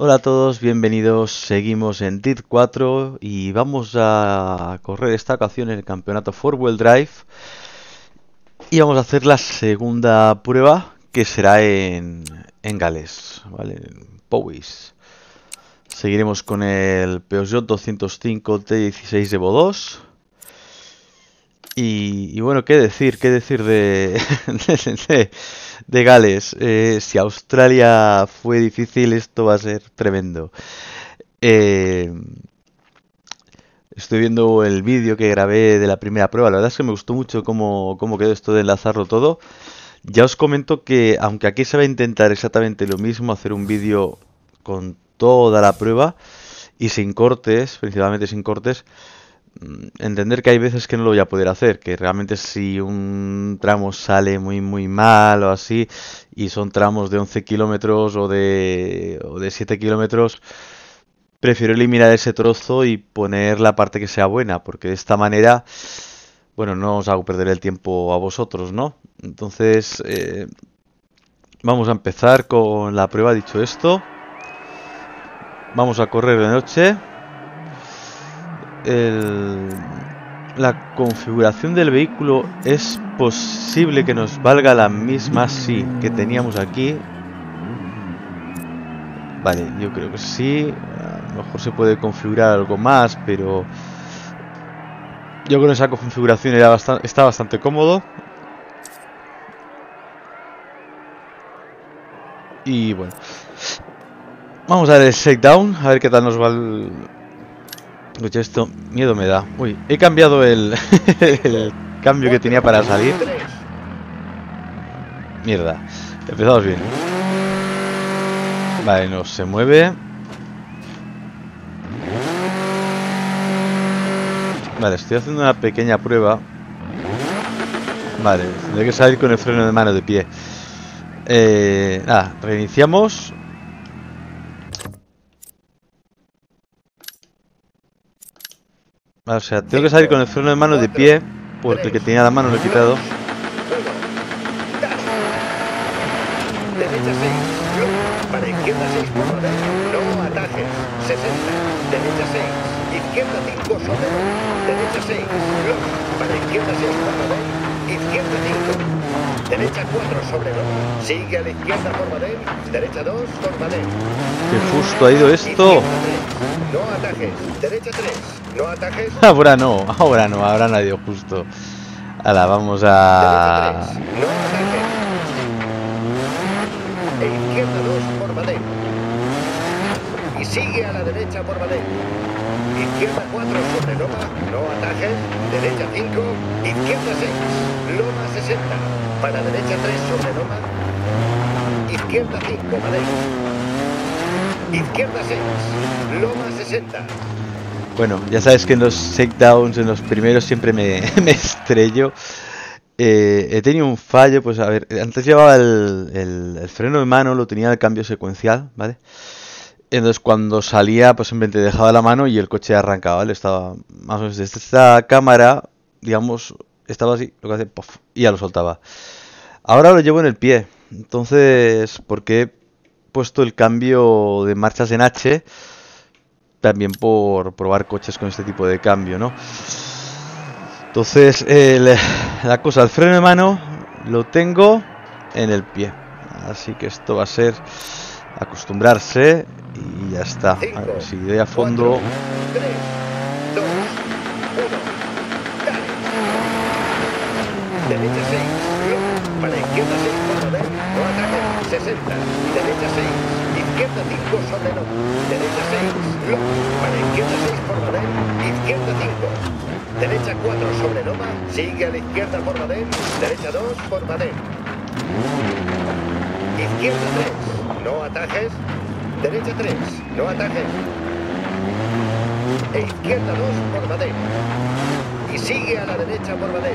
Hola a todos, bienvenidos. Seguimos en DIT 4 y vamos a correr esta ocasión en el campeonato Four Wheel Drive. Y vamos a hacer la segunda prueba que será en, en Gales, ¿vale? En Powys. Seguiremos con el Peugeot 205 T16 Evo 2. Y, bueno, qué decir, qué decir de, de, Gales. Eh, si Australia fue difícil, esto va a ser tremendo. Eh, estoy viendo el vídeo que grabé de la primera prueba. La verdad es que me gustó mucho cómo, cómo quedó esto de enlazarlo todo. Ya os comento que, aunque aquí se va a intentar exactamente lo mismo, hacer un vídeo con toda la prueba y sin cortes, principalmente sin cortes, entender que hay veces que no lo voy a poder hacer, que realmente si un tramo sale muy muy mal o así, y son tramos de 11 kilómetros o de, o de 7 kilómetros, prefiero eliminar ese trozo y poner la parte que sea buena, porque de esta manera, bueno, no os hago perder el tiempo a vosotros, ¿no? Entonces, eh, vamos a empezar con la prueba, dicho esto. Vamos a correr de noche la configuración del vehículo es posible que nos valga la misma sí que teníamos aquí. Vale, yo creo que sí. A lo mejor se puede configurar algo más, pero yo con esa configuración era bastante, está bastante cómodo. Y bueno, vamos a ver el shakedown, a ver qué tal nos va el, Escucha esto, miedo me da. Uy, he cambiado el, el cambio que tenía para salir. Mierda, empezamos bien. Vale, no se mueve. Vale, estoy haciendo una pequeña prueba. Vale, tendré que salir con el freno de mano de pie. Eh, nada, reiniciamos. O sea, tengo que salir con el freno de mano de pie, porque el que tenía la mano lo he quitado. Derecha 6, para izquierda 6 por orden, no atajes, 60, derecha 6, izquierda 5 sobre derecha 6, para izquierda 6 por orden, izquierda 5, derecha 4 sobre no, sigue a la izquierda por Badén, derecha 2 por Badén. Qué justo ha ido esto. No atajes, derecha 3, no atajes. Ahora no, ahora no, ahora no ha ido justo. Ahora vamos a... Derecha 3, no atajes. E izquierda 2 por Badén. Y sigue a la derecha por Badén. Izquierda 4 sobre Loma, no atajes. Derecha 5, izquierda 6, Loma 60. Para derecha 3 sobre Loma. Izquierda 5, Badén. Izquierda 6, Loma 60. Bueno, ya sabes que en los shakedowns, en los primeros, siempre me, me estrello. Eh, he tenido un fallo, pues a ver, antes llevaba el, el- el freno de mano, lo tenía el cambio secuencial, ¿vale? Entonces cuando salía, pues simplemente dejaba la mano y el coche arrancaba, ¿vale? Estaba más o menos desde esta cámara, digamos, estaba así, lo que hace, puff, y ya lo soltaba. Ahora lo llevo en el pie, entonces, porque he puesto el cambio de marchas en H, también por probar coches con este tipo de cambio, ¿no? Entonces, el- la cosa, el freno de mano lo tengo en el pie. Así que esto va a ser acostumbrarse y ya está. A ver, si doy a fondo... 3, 2, 1, dale. Derecha 6, no. Para izquierda 6 por Badén, no ataque, 60. Derecha 6, izquierda 5 sobre no. Derecha 6, no. Para izquierda 6 por Badén, izquierda 5. Derecha 4 sobre Noma, sigue a la izquierda por Badén, derecha 2 por Badén. Izquierda 3, no atajes. Derecha 3, no atajes. E izquierda 2 por Badén. Sigue a la derecha por Badén.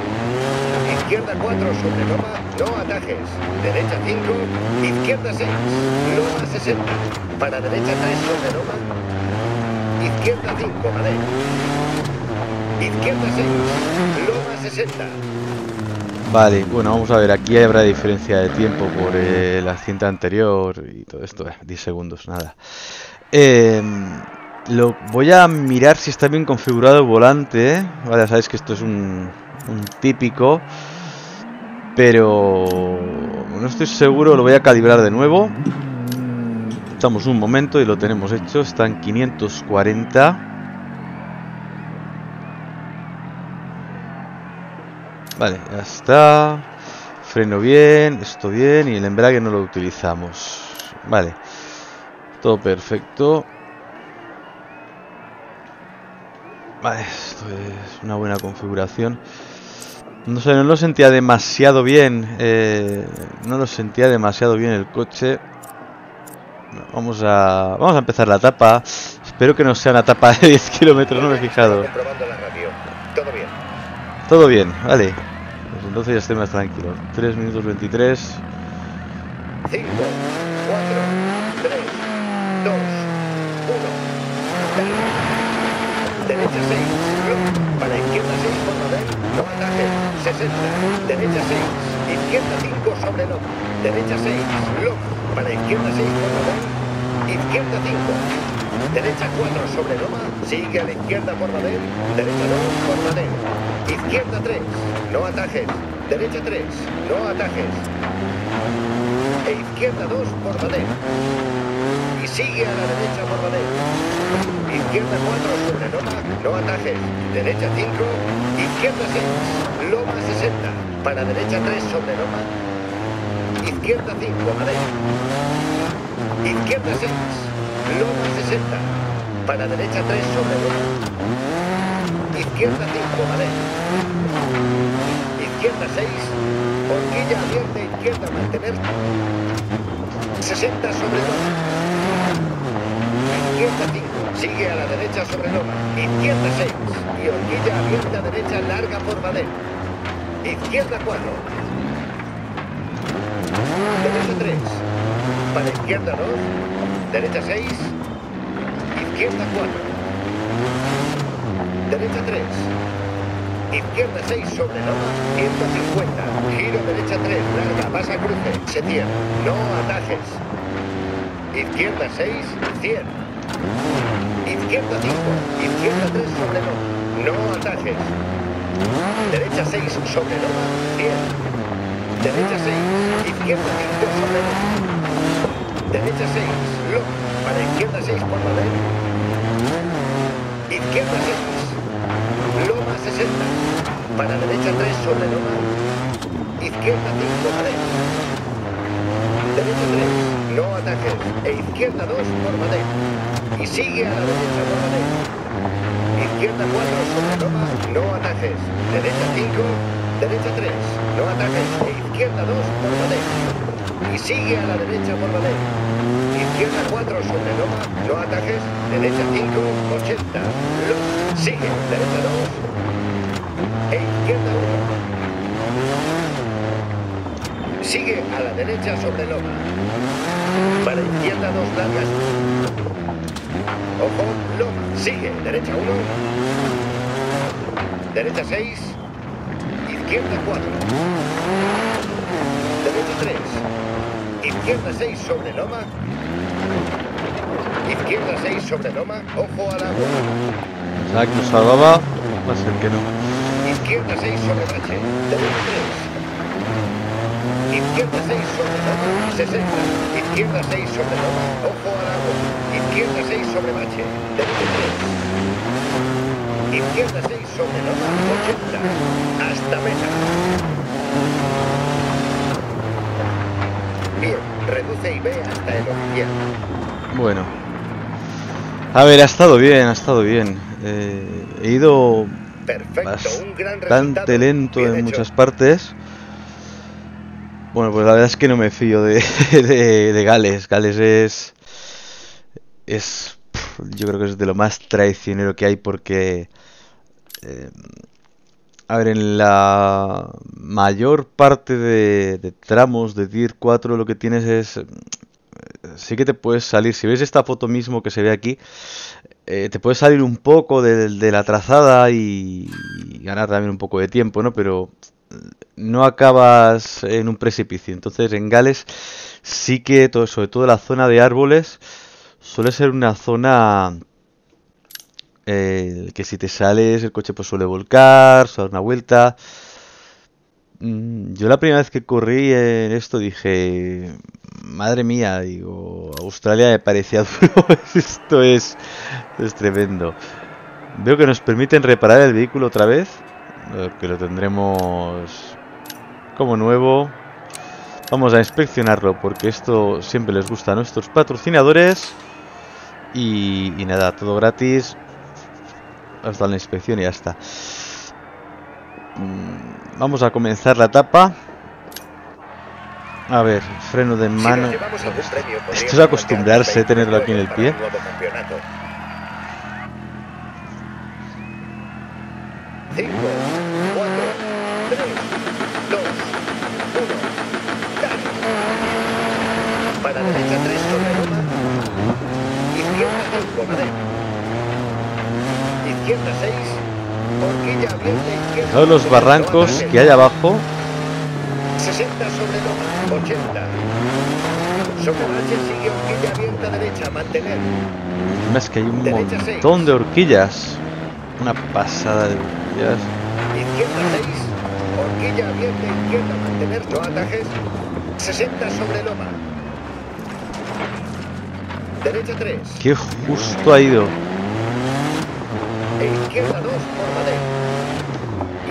Izquierda 4 sobre Loma, no atajes. Derecha 5, izquierda 6, Loma 60. Para derecha 3 sobre Loma. Izquierda 5, Badén. Izquierda 6, Loma 60. Vale, bueno, vamos a ver, aquí habrá diferencia de tiempo por eh, la cinta anterior y todo esto, eh, 10 segundos, nada. Em, lo, voy a mirar si está bien configurado el volante, ¿eh? Vale, sabéis que esto es un, un típico, pero no estoy seguro, lo voy a calibrar de nuevo. Estamos un momento y lo tenemos hecho, está en 540. Vale, ya está. Freno bien, esto bien y el embrague no lo utilizamos. Vale, todo perfecto. Vale, esto es una buena configuración. No sé, no lo sentía demasiado bien. eh, no lo sentía demasiado bien el coche. Vamos a, vamos a empezar la etapa. Espero que no sea una etapa de 10 kilómetros, no me he fijado. Todo bien. Todo bien, vale. Pues entonces ya estoy más tranquilo. 3 minutos 23. 5, 4, 3, 2, 1. Derecha 6, lock. Para izquierda 6 por Rodel, no ataque. 60. Derecha 6, izquierda 5 sobre lock. Derecha 6, lock. Para izquierda 6 por Rodel, izquierda 5. Derecha 4 sobre Loma, sigue a la izquierda por Rodel. Derecha 2 por Rodel. Izquierda 3, no atajes. Derecha 3, no atajes e izquierda 2 por Badén. Y sigue a la derecha por Badén. Izquierda 4 sobre Loma, no atajes. Derecha 5, izquierda 6, Loma 60. Para derecha 3 sobre Loma. Izquierda 5, Badén. Izquierda 6, Loma 60. Para derecha 3 sobre Loma. Izquierda 5, Badén. Izquierda 6, horquilla abierta, izquierda mantener 60 sobre Loma. Izquierda 5, sigue a la derecha sobre Loma. Izquierda 6 y horquilla abierta derecha larga por Badén. Izquierda 4. Derecha 3. Para izquierda 2. Derecha 6. Izquierda 4. Derecha 3. Izquierda 6 sobre Loma, 150. Giro derecha 3, larga, pasa cruce, se cierra. No atajes. Izquierda 6, 100. Izquierda 5, izquierda 3 sobre no, no atajes. Derecha 6 sobre no, 10. Derecha 6, izquierda 5 sobre no. Derecha 6, lo, para izquierda 6 por la. Izquierda 6, loma 60, para derecha 3 sobre no. Izquierda 5, 3. 3. No ataques. E izquierda 2 por Madrid. Y sigue a la derecha por Madrid. Izquierda 4 sobre Loma. No ataques. Derecha 5. Derecha 3. No ataques. E izquierda 2 por Madrid. Y sigue a la derecha por Madrid. Izquierda 4 sobre Loma, no atajes. Derecha 5, 80. Loma, sigue. Derecha 2. E izquierda 1. A la derecha sobre Loma. Para izquierda 2 largas. Ojo, Loma, sigue. Derecha 1. Derecha 6. Izquierda 4. Derecha 3. Izquierda 6 sobre Loma. Izquierda 6 sobre Loma. Ojo al agua. Pensaba que nos salvaba, va a ser que no. Izquierda 6 sobre Bache. Derecha 3. Izquierda 6 sobre Loma. 60. Izquierda 6 sobre Loma. Ojo al agua. Izquierda 6 sobre Bache. Derecha 3. Izquierda 6 sobre Loma. 80. Hasta meta. Bien. Reduce y ve hasta el oficial. Bueno. A ver, ha estado bien, ha estado bien. Eh, he ido Perfecto. Un gran bastante lento Bien en hecho. muchas partes. Bueno, pues la verdad es que no me fío de, de, de Gales. Gales es. Es. Yo creo que es de lo más traicionero que hay porque. eh, a ver, en la mayor parte de, tramos de Tier 4 lo que tienes es. eh, Sí que te puedes salir. Si ves esta foto mismo que se ve aquí, eh, te puedes salir un poco de, de la trazada y ganar también un poco de tiempo, ¿no? Pero no acabas en un precipicio. Entonces en Gales sí que, todo, sobre todo la zona de árboles, suele ser una zona eh, que si te sales el coche pues suele volcar, suele dar una vuelta. Mm, Yo la primera vez que corrí en esto dije, madre mía, digo, Australia me parecía duro, esto es, es tremendo. Veo que nos permiten reparar el vehículo otra vez, eh, que lo tendremos como nuevo. Vamos a inspeccionarlo porque esto siempre les gusta a nuestros patrocinadores. Y, y nada, todo gratis. Hasta la inspección y ya está. Mm, Vamos a comenzar la etapa. A ver, freno de Si mano. premio, Esto es acostumbrarse, cambiar tenerlo aquí en el pie nuevo campeonato. Cinco, cuatro, tres, dos, uno, dale. Para derecha 3 sobre Roma. Izquierda 5, Madrid. Izquierda 6. Horquilla abierta izquierda. Todos los barrancos que hay abajo. 60 sobre Loma, 80. Sobre H sigue horquilla abierta derecha, mantener. Es que hay un montón de horquillas. Una pasada de horquillas. Izquierda 6. Horquilla abierta izquierda, mantener, no atajes. 60 sobre Loma. Derecha 3. Qué justo ha ido. E izquierda 2 por Madrid.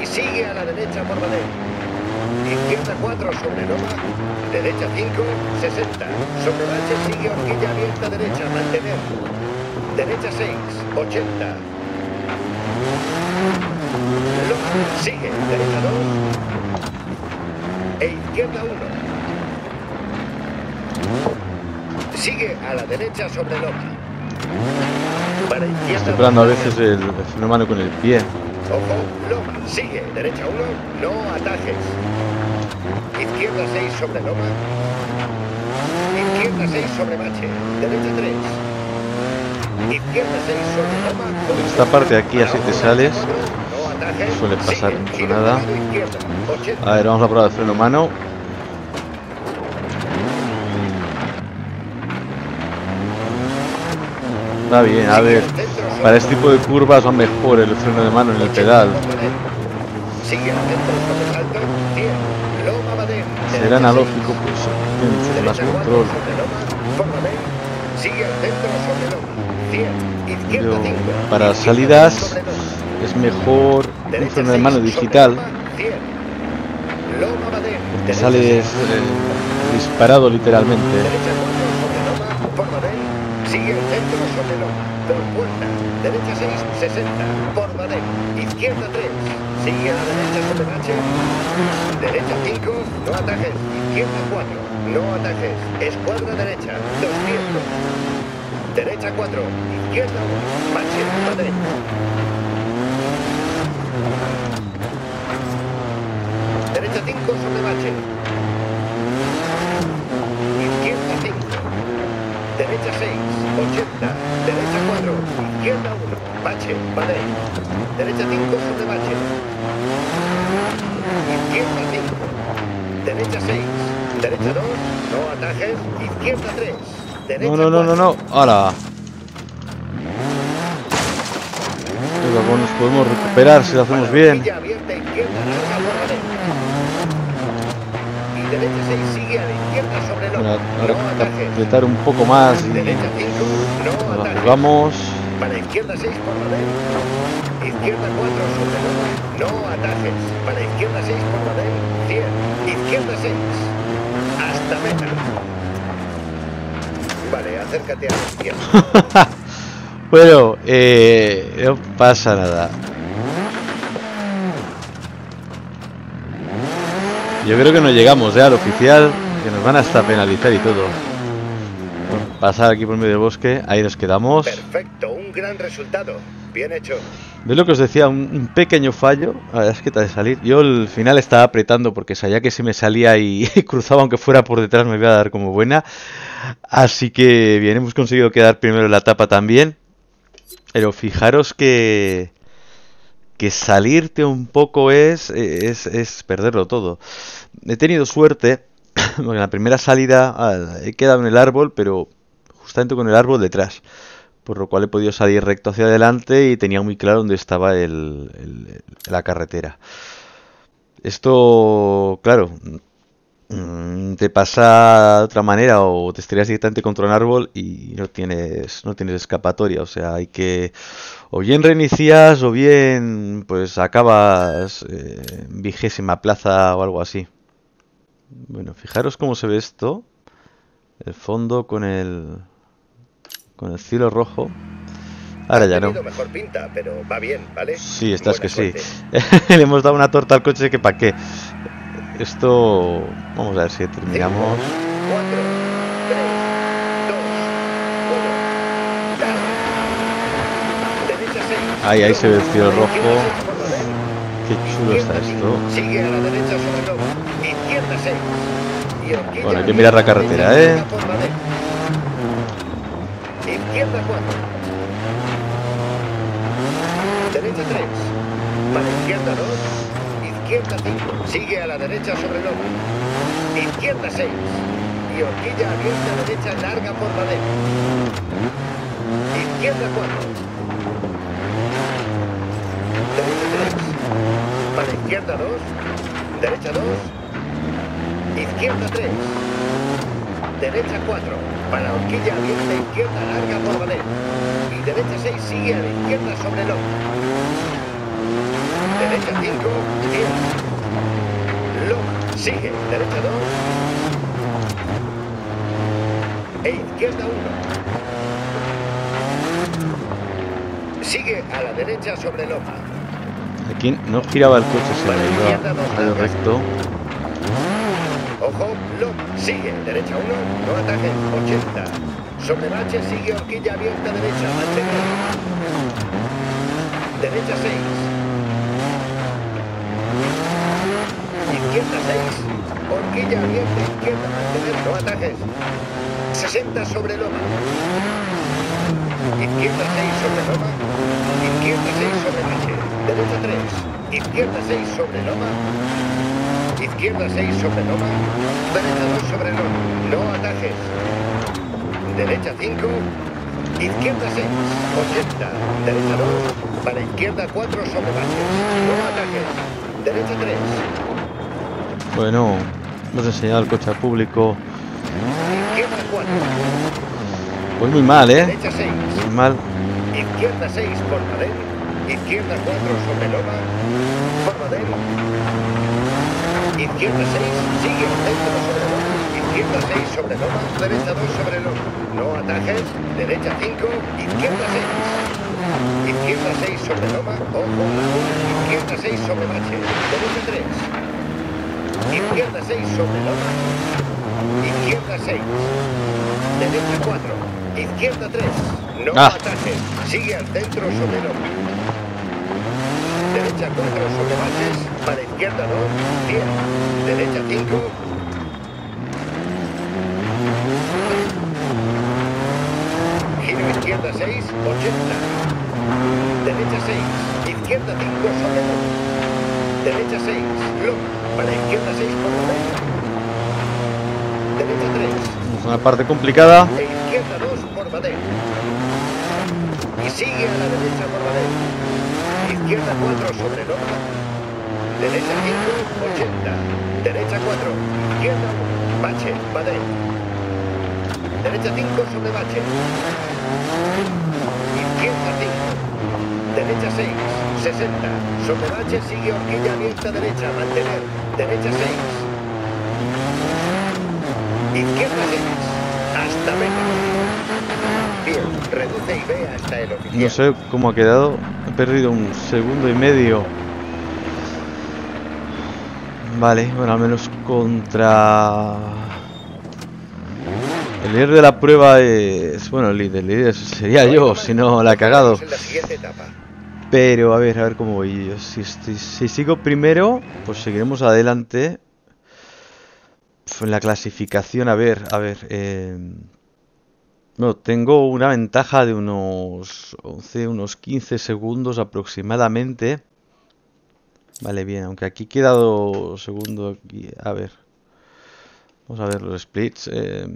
Y sigue a la derecha por Madrid. Izquierda 4 sobre Loma. Derecha 5, 60. Sobre H sigue horquilla abierta derecha, mantener. Derecha 6, 80. Loma, sigue. Derecha 2. E izquierda 1. Sigue a la derecha sobre Loma. Para izquierda Estoy a veces el, el freno mano con el pie. Ojo, Loma, sigue, derecha 1, no atajes. Izquierda 6 sobre Loma. Izquierda 6 sobre Bache, derecha 3. Izquierda 6 sobre Loma. En esta parte de aquí así te sales. No. Suele pasar mucho nada. mano izquierda, 80. A ver, vamos a probar el freno mano. Está bien, a ver. Para este tipo de curvas va mejor el freno de mano en el pedal. Sigue al centro sobre salto, 100. Loma Badén. Será analógico, 6. pues tiene más control. 4 sobre Loma, por Madén. Sigue al centro sobre Loma, 100. Izquierda Yo, 5. para salidas es mejor un freno de mano 6 sobre digital. Loma, 100. Loma Badén. Te Derecha sales 6. eh, disparado literalmente. Atajes. Izquierda 4, no atajes. Escuadra derecha, 200. Derecha 4, izquierda 1, Bache, Madén. Derecha 5 sobre Bache. Izquierda 5. Derecha 6, 80. Derecha 4, izquierda 1. Bache, Madrid. Derecha 5 sobre Bache. Izquierda 5. Derecha 6. Derecha 2, no atajes. Izquierda 3. Derecha No, no, no, no, 4. no. Ahora. Luego nos podemos recuperar si lo hacemos bien. horquilla abierta, izquierda, larga por Madrid. Y derecha 6 sigue a la izquierda sobre el Ahora, ahora No hay que atajes. apretar un poco más y Derecha 5, no nos jugamos. Para izquierda 6 por Madrid. Izquierda 4 sobre. No atajes. Para izquierda 6 por Madrid. 100. Izquierda 6. Hasta meta. Vale, acércate a la izquierda. Bueno, eh, no pasa nada. Yo creo que no llegamos ya al oficial, que nos van hasta penalizar y todo. Pasar aquí por medio del bosque, ahí nos quedamos. Perfecto, un gran resultado. Bien hecho. ¿Ves lo que os decía? Un, pequeño fallo. La verdad es que te de salir. Yo al final estaba apretando porque sabía que si me salía y cruzaba aunque fuera por detrás me iba a dar como buena. Así que bien, hemos conseguido quedar primero en la etapa también. Pero fijaros que, que salirte un poco es, es, es perderlo todo. He tenido suerte, porque en la primera salida ah, he quedado en el árbol, pero justamente con el árbol detrás. Por lo cual he podido salir recto hacia adelante y tenía muy claro dónde estaba el, el- la carretera. Esto, claro, mm, te pasa de otra manera o te estrellas directamente contra un árbol y no tienes, no tienes escapatoria. O sea, hay que o bien reinicias o bien pues acabas eh, vigésima plaza o algo así. Bueno, fijaros cómo se ve esto. El fondo con el con el cielo rojo. Ahora Ha ya no. mejor pinta, pero va bien, ¿vale? Sí, estás que sí. Le hemos dado una torta al coche que para qué. Esto, vamos a ver si Cinco, terminamos. cuatro, tres, dos, uno. Larga. Derecha seis. Ahí, ahí se ve el cielo rojo. Qué chulo está esto. cinco. Sigue a la derecha sobre lomo. Izquierda 6. Y horquilla Bueno, hay que mirar la carretera, ¿eh? Derecha. Izquierda 4. Derecha 3. Para izquierda 2. Izquierda 5. Sigue a la derecha sobre lomo. Izquierda 6. Y horquilla abierta derecha larga por la derecha. Izquierda 4. Derecha 3. Para izquierda 2. Derecha 2. Izquierda 3. Derecha 4. Para horquilla abierta izquierda larga por valer. Y derecha 6 sigue a la izquierda sobre lomo. Derecha 5. Bien. Loma. Sigue. Derecha 2. E izquierda 1. Sigue a la derecha sobre loma. Aquí no giraba el coche, se me iba a lo recto. Sigue, derecha 1, no atajes, 80. Sobre bache, sigue horquilla abierta derecha, mantener. Derecha 6. Izquierda 6. Horquilla abierta, izquierda, mantener, no atajes. 60 sobre loma. Izquierda 6 sobre loma. Izquierda 6 sobre bache. Derecha 3. Izquierda 6 sobre loma. Izquierda 6 sobre loma. Derecha 2 sobre loma. No atajes. Derecha 5. Izquierda 6. 80. Derecha 2. Para izquierda 4 sobre baches. No atajes. Derecha 3. Bueno, hemos enseñado el coche al público. Izquierda 4. Pues muy mal, ¿eh? Derecha 6. Muy mal. Izquierda 6 por Madel. Izquierda 4 sobre loma. Por Madel. Izquierda 6. Sigue al centro sobre loma. Izquierda 6 sobre loma. Derecha 2 sobre loma. No atajes. Derecha 5. Izquierda 6. Izquierda 6 sobre loma. Ojo. Izquierda 6 sobre bache. Derecha 3. Izquierda 6 sobre loma. Izquierda 6. Derecha 4. Izquierda 3. No Ah. ataques. Sigue al centro sobre loma. Derecha 4 sobre baches. Para izquierda 2. 10. Derecha 5. Giro izquierda 6. 80. Derecha 6. Izquierda 5 sobre loma. Derecha 6. Loma. Para izquierda 6 por la derecha. Derecha 3. Es una parte complicada. E izquierda 2 por Badén. Y sigue a la derecha por Badén. Izquierda 4 sobre Loma. Derecha 5, 80. Derecha 4. Izquierda 1. Bache, Badén. Derecha 5 sobre Bache. Izquierda 5. Derecha 6. 60. Sobre Bache sigue horquilla abierta derecha. Mantener. Derecha 6. Izquierda 6. Hasta meta. Bien, reduce y ve hasta el oficial. No sé cómo ha quedado. He perdido un segundo y medio. Vale, bueno, al menos contra... El líder de la prueba es... Bueno, el líder, el líder sería yo, si no la he cagado. Pero a ver, a ver cómo voy. Yo, Si, si sigo primero, pues seguiremos adelante. En la clasificación, a ver, a ver. eh, Bueno, tengo una ventaja de unos 11, unos 15 segundos aproximadamente. Vale, bien, aunque aquí he quedado segundo aquí. A ver. Vamos a ver los splits. Eh,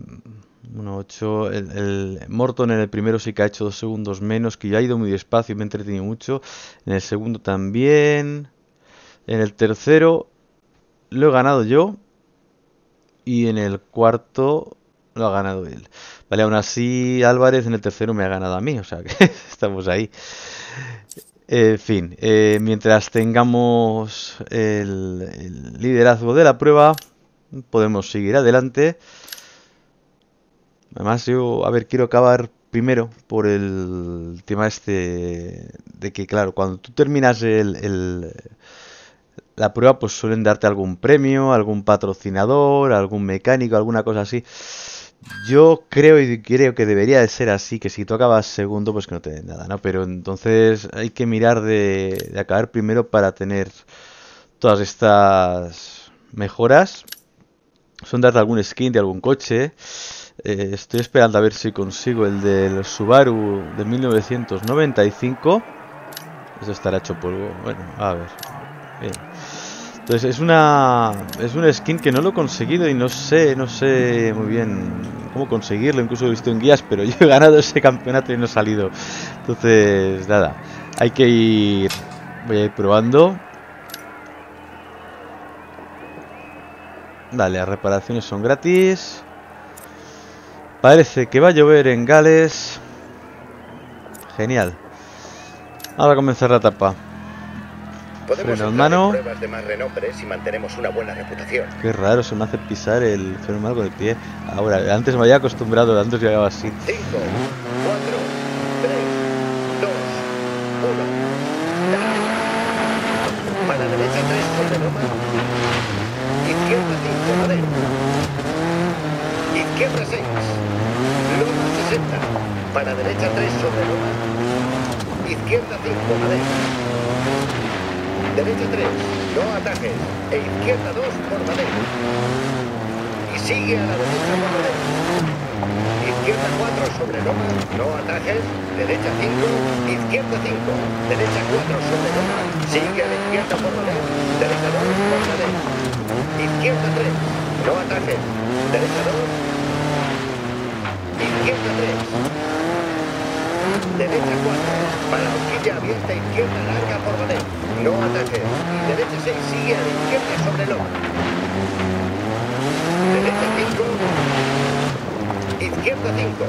1.8. El, el Morton en el primero sí que ha hecho dos segundos menos, que yo ha ido muy despacio y me he entretenido mucho. En el segundo también. En el tercero lo he ganado yo. Y en el cuarto lo ha ganado él. Vale, aún así Álvarez en el tercero me ha ganado a mí, o sea que estamos ahí. En fin, eh, mientras tengamos el, el liderazgo de la prueba, podemos seguir adelante. Además, yo, a ver, quiero acabar primero por el tema este de que, claro, cuando tú terminas el, el- la prueba, pues suelen darte algún premio, algún patrocinador, algún mecánico, alguna cosa así. Yo creo y creo que debería de ser así, que si tú acabas segundo, pues que no te den nada, ¿no? Pero entonces hay que mirar de, acabar primero para tener todas estas mejoras. Son darte algún skin de algún coche. Eh, estoy esperando a ver si consigo el del Subaru de 1995. Eso estará hecho polvo. Bueno, a ver. Bien. Entonces es una es una skin que no lo he conseguido y no sé, no sé muy bien cómo conseguirlo. Incluso he visto en guías, pero yo he ganado ese campeonato y no he salido. Entonces, nada, hay que ir voy a ir probando. Vale, las reparaciones son gratis. Parece que va a llover en Gales. Genial. Ahora comenzar la etapa. Podemos Freno en en mano. pruebas de más renombre si mantenemos una buena reputación. Qué raro, se me hace pisar el freno mal con el pie. Ahora, antes me había acostumbrado, antes llegaba así. 5, 4, 3, 2, 1. Para derecha 3 sobre Loma. Izquierda 5 Madero. Izquierda 6. Loma 60. Para derecha 3 sobre Loma. Izquierda 5 Madero. Derecha 3. No atajes. E izquierda 2 por Madero. Y sigue a la derecha por Madero. Izquierda 4 sobre Loma, no atajes. Derecha 5, izquierda 5. Derecha 4 sobre Loma, sigue a la izquierda por Madero. Derecha 2 por Madero. Izquierda 3, no atajes. Derecha 2. Izquierda 3. Derecha 4, para horquilla abierta izquierda larga por Madero. No. Y derecha 6 sigue a la izquierda sobre Loma. Derecha 5. Izquierda 5.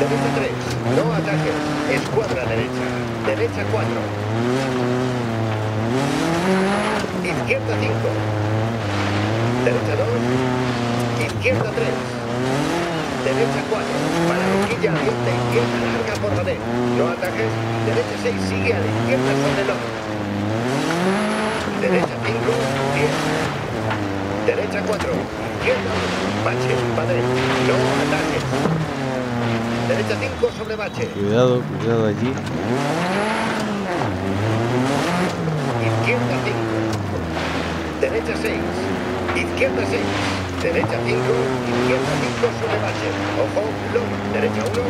Derecha 3. No ataques. Escuadra derecha. Derecha 4. Izquierda 5. Derecha 2. Izquierda 3. Derecha 4. Para horquilla abierta izquierda larga por Madero. No ataques. Derecha 6 sigue a la izquierda sobre Loma. Derecha 5. 10. Derecha 4. Izquierda. Bache. Padre. No ataques. Derecha 5 sobre bache. Cuidado, cuidado allí. Izquierda 5. Derecha 6. Izquierda 6. Derecha 5. Izquierda 5 sobre bache. Ojo. Loma. Derecha 1.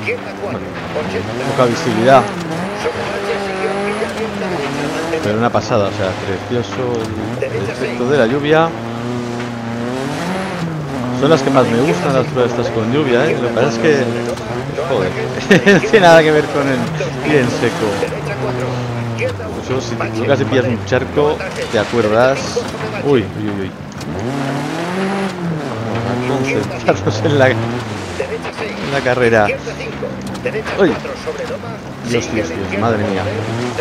Izquierda 4. 80. Poca visibilidad, Sobre bache horquilla abierta derecha. Pero una pasada, o sea, precioso el, el efecto de la lluvia. Son las que más me gustan las pruebas estas con lluvia, ¿eh? Lo que pasa es que, joder, no tiene nada que ver con el ir en seco. Derecha 4. Izquierda 1. Eso, si tú casi pillas un charco, te acuerdas. Uy, uy, uy, uy. Vamos a concentrarnos en la, en Derecha 6. la carrera. Izquierda 5. Derecha Uy. 4 sobre Loma. Dios, Dios, Dios, madre mía.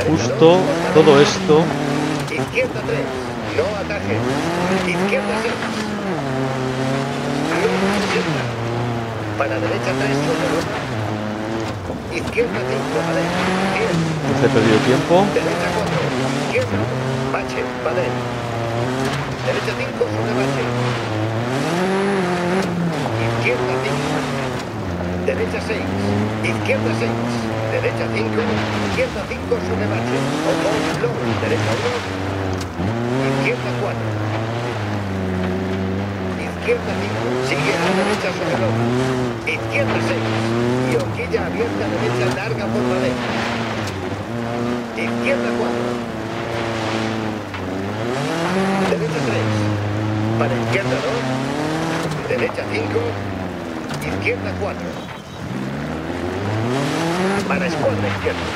Justo 2 por todo esto Izquierda 3. No atajes. Izquierda 6. Loma 60. Para derecha 3 sobre Loma. Izquierda 5. Madero. 10. nos he perdido tiempo. Derecha 4. Izquierda. Bache. Madero. Derecha 5 sobre Bache. Izquierda 5. Derecha 6. Izquierda 6. Derecha 5. Izquierda 5 sobre Bache. Ojo. Loma. Derecha 1. Izquierda 4. Izquierda 5. Sigue a la derecha sobre Loma. Izquierda 6 medio, quilla abierta, derecha larga por la derecha. Izquierda 4. Derecha 3. Para izquierda 2. Derecha 5. Izquierda 4. Para escuadra izquierda.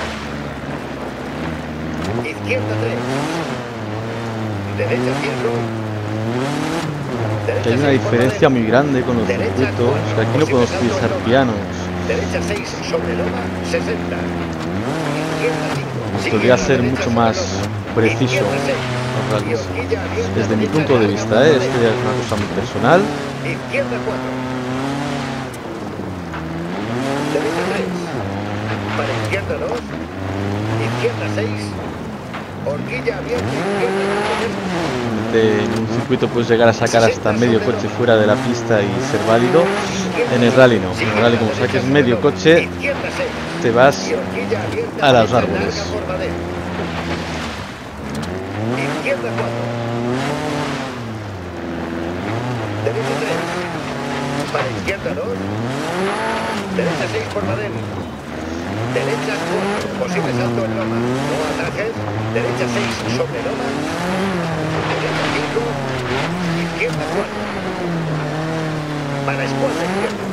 Izquierda 3. Derecha 5. Hay una diferencia muy grande con los circuitos, que aquí no podemos utilizar piano. Derecha 6 sobre loma 60. Izquierda 5. Esto debería ser mucho más preciso. Desde mi punto de vista, ¿eh? esto ya es una cosa muy personal. Izquierda 4. Derecha 3. Para izquierda 2. Izquierda 6. Horquilla abierta. Izquierda De- en un circuito puedes llegar a sacar hasta medio coche fuera de la pista y ser válido. En el rally no. En el rally como saques medio coche, Izquierda 6. te vas horquilla a los árboles. larga por madera. Izquierda 4. Derecha 3. Para izquierda 2. Derecha 6 por madera. Derecha 4. Posible salto en loma. No ataques. Derecha 6 sobre loma. Derecha 5. Izquierda 4. Para escuadra izquierda.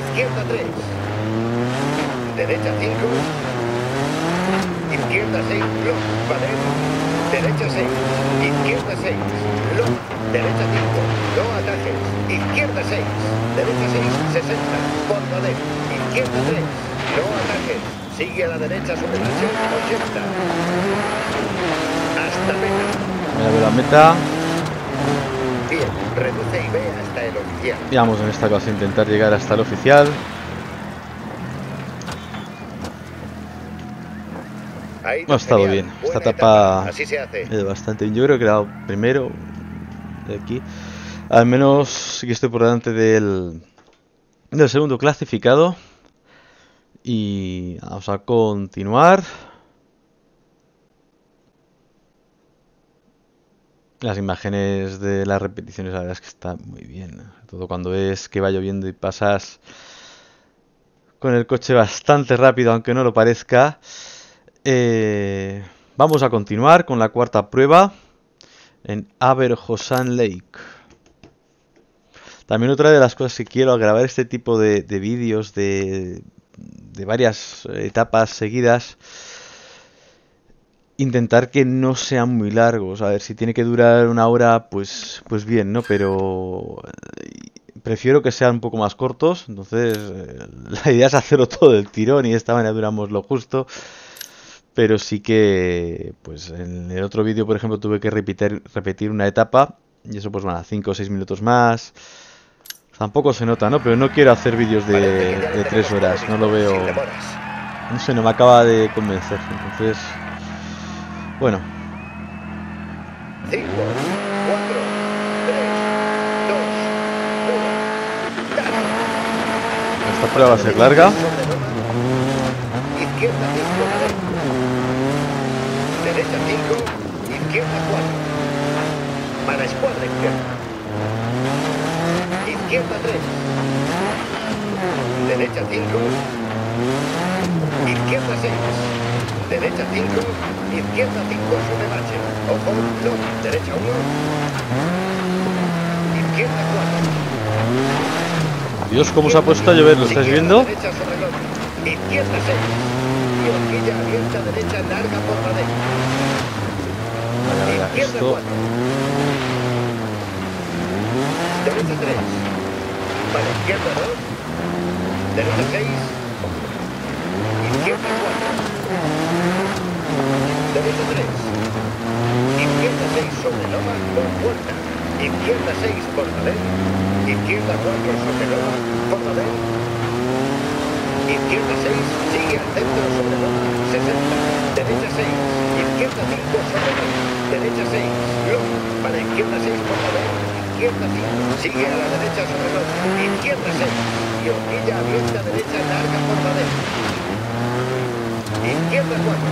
Izquierda 3. Derecha 5. Izquierda 6. Lock. Valer. Derecha 6. Izquierda 6. Lock. Derecha 5. No atajes. Izquierda 6. Derecha 6. 60. Por valer. Izquierda 3. No atajes. Sigue a la derecha sobre la 80. Hasta meta. Mira ve la meta. Bien. Reduce y ve hasta el oficial. Y vamos en esta ocasión a intentar llegar hasta el oficial. No, ha estado bien. Esta etapa- Así se hace. Eh, bastante bien. Yo creo que quedado primero de aquí. Al menos que estoy por delante del, del segundo clasificado. Y vamos a continuar. Las imágenes de las repeticiones, la verdad es que están muy bien. Todo cuando ves que va lloviendo y pasas con el coche bastante rápido, aunque no lo parezca. Eh, vamos a continuar con la cuarta prueba en Aberhosan Lake. También otra de las cosas que quiero al grabar este tipo de, de vídeos de, de varias etapas seguidas, intentar que no sean muy largos. A ver, si tiene que durar una hora, pues, pues bien, ¿no? Pero eh, prefiero que sean un poco más cortos. Entonces, eh, la idea es hacerlo todo del tirón y de esta manera duramos lo justo. Pero sí que, pues en el otro vídeo, por ejemplo, tuve que repetir, repetir una etapa. Y eso, pues van a 5 o 6 minutos más. Tampoco se nota, ¿no? Pero no quiero hacer vídeos de, de 3 tenemos horas. No lo veo. No sé, no me acaba de convencer. Entonces, bueno, 5, 4, 3, 2, 1. ¡Dale! esta prueba va a ser larga. Izquierda 5, derecha 5, izquierda 4. Para escuadra izquierda. Izquierda 3. Derecha 5. Izquierda 6. Derecha 5. Izquierda 5 sobre bache. Ojo, no. Derecha 1. Izquierda 4. Dios, cómo se ha puesto a llover, ¿lo estáis viendo? Derecha sobre loma. Izquierda 6. Y horquilla abierta derecha larga por la derecha. Izquierda esto 4. Derecha 3. Para izquierda 2. Derecha 6. Izquierda 4. Derecha 3. Izquierda 6 sobre loma por puerta. Izquierda 6 por la derecha. Izquierda 4 sobre loma por la derecha. Izquierda 6, sigue al centro sobre loma, 60. Derecha 6, izquierda 5 sobre loma. Derecha 6, loma, para izquierda 6 por la derecha. Izquierda 5, sigue a la derecha sobre loma. Izquierda 6, y horquilla abierta derecha larga por derecha. Izquierda 4.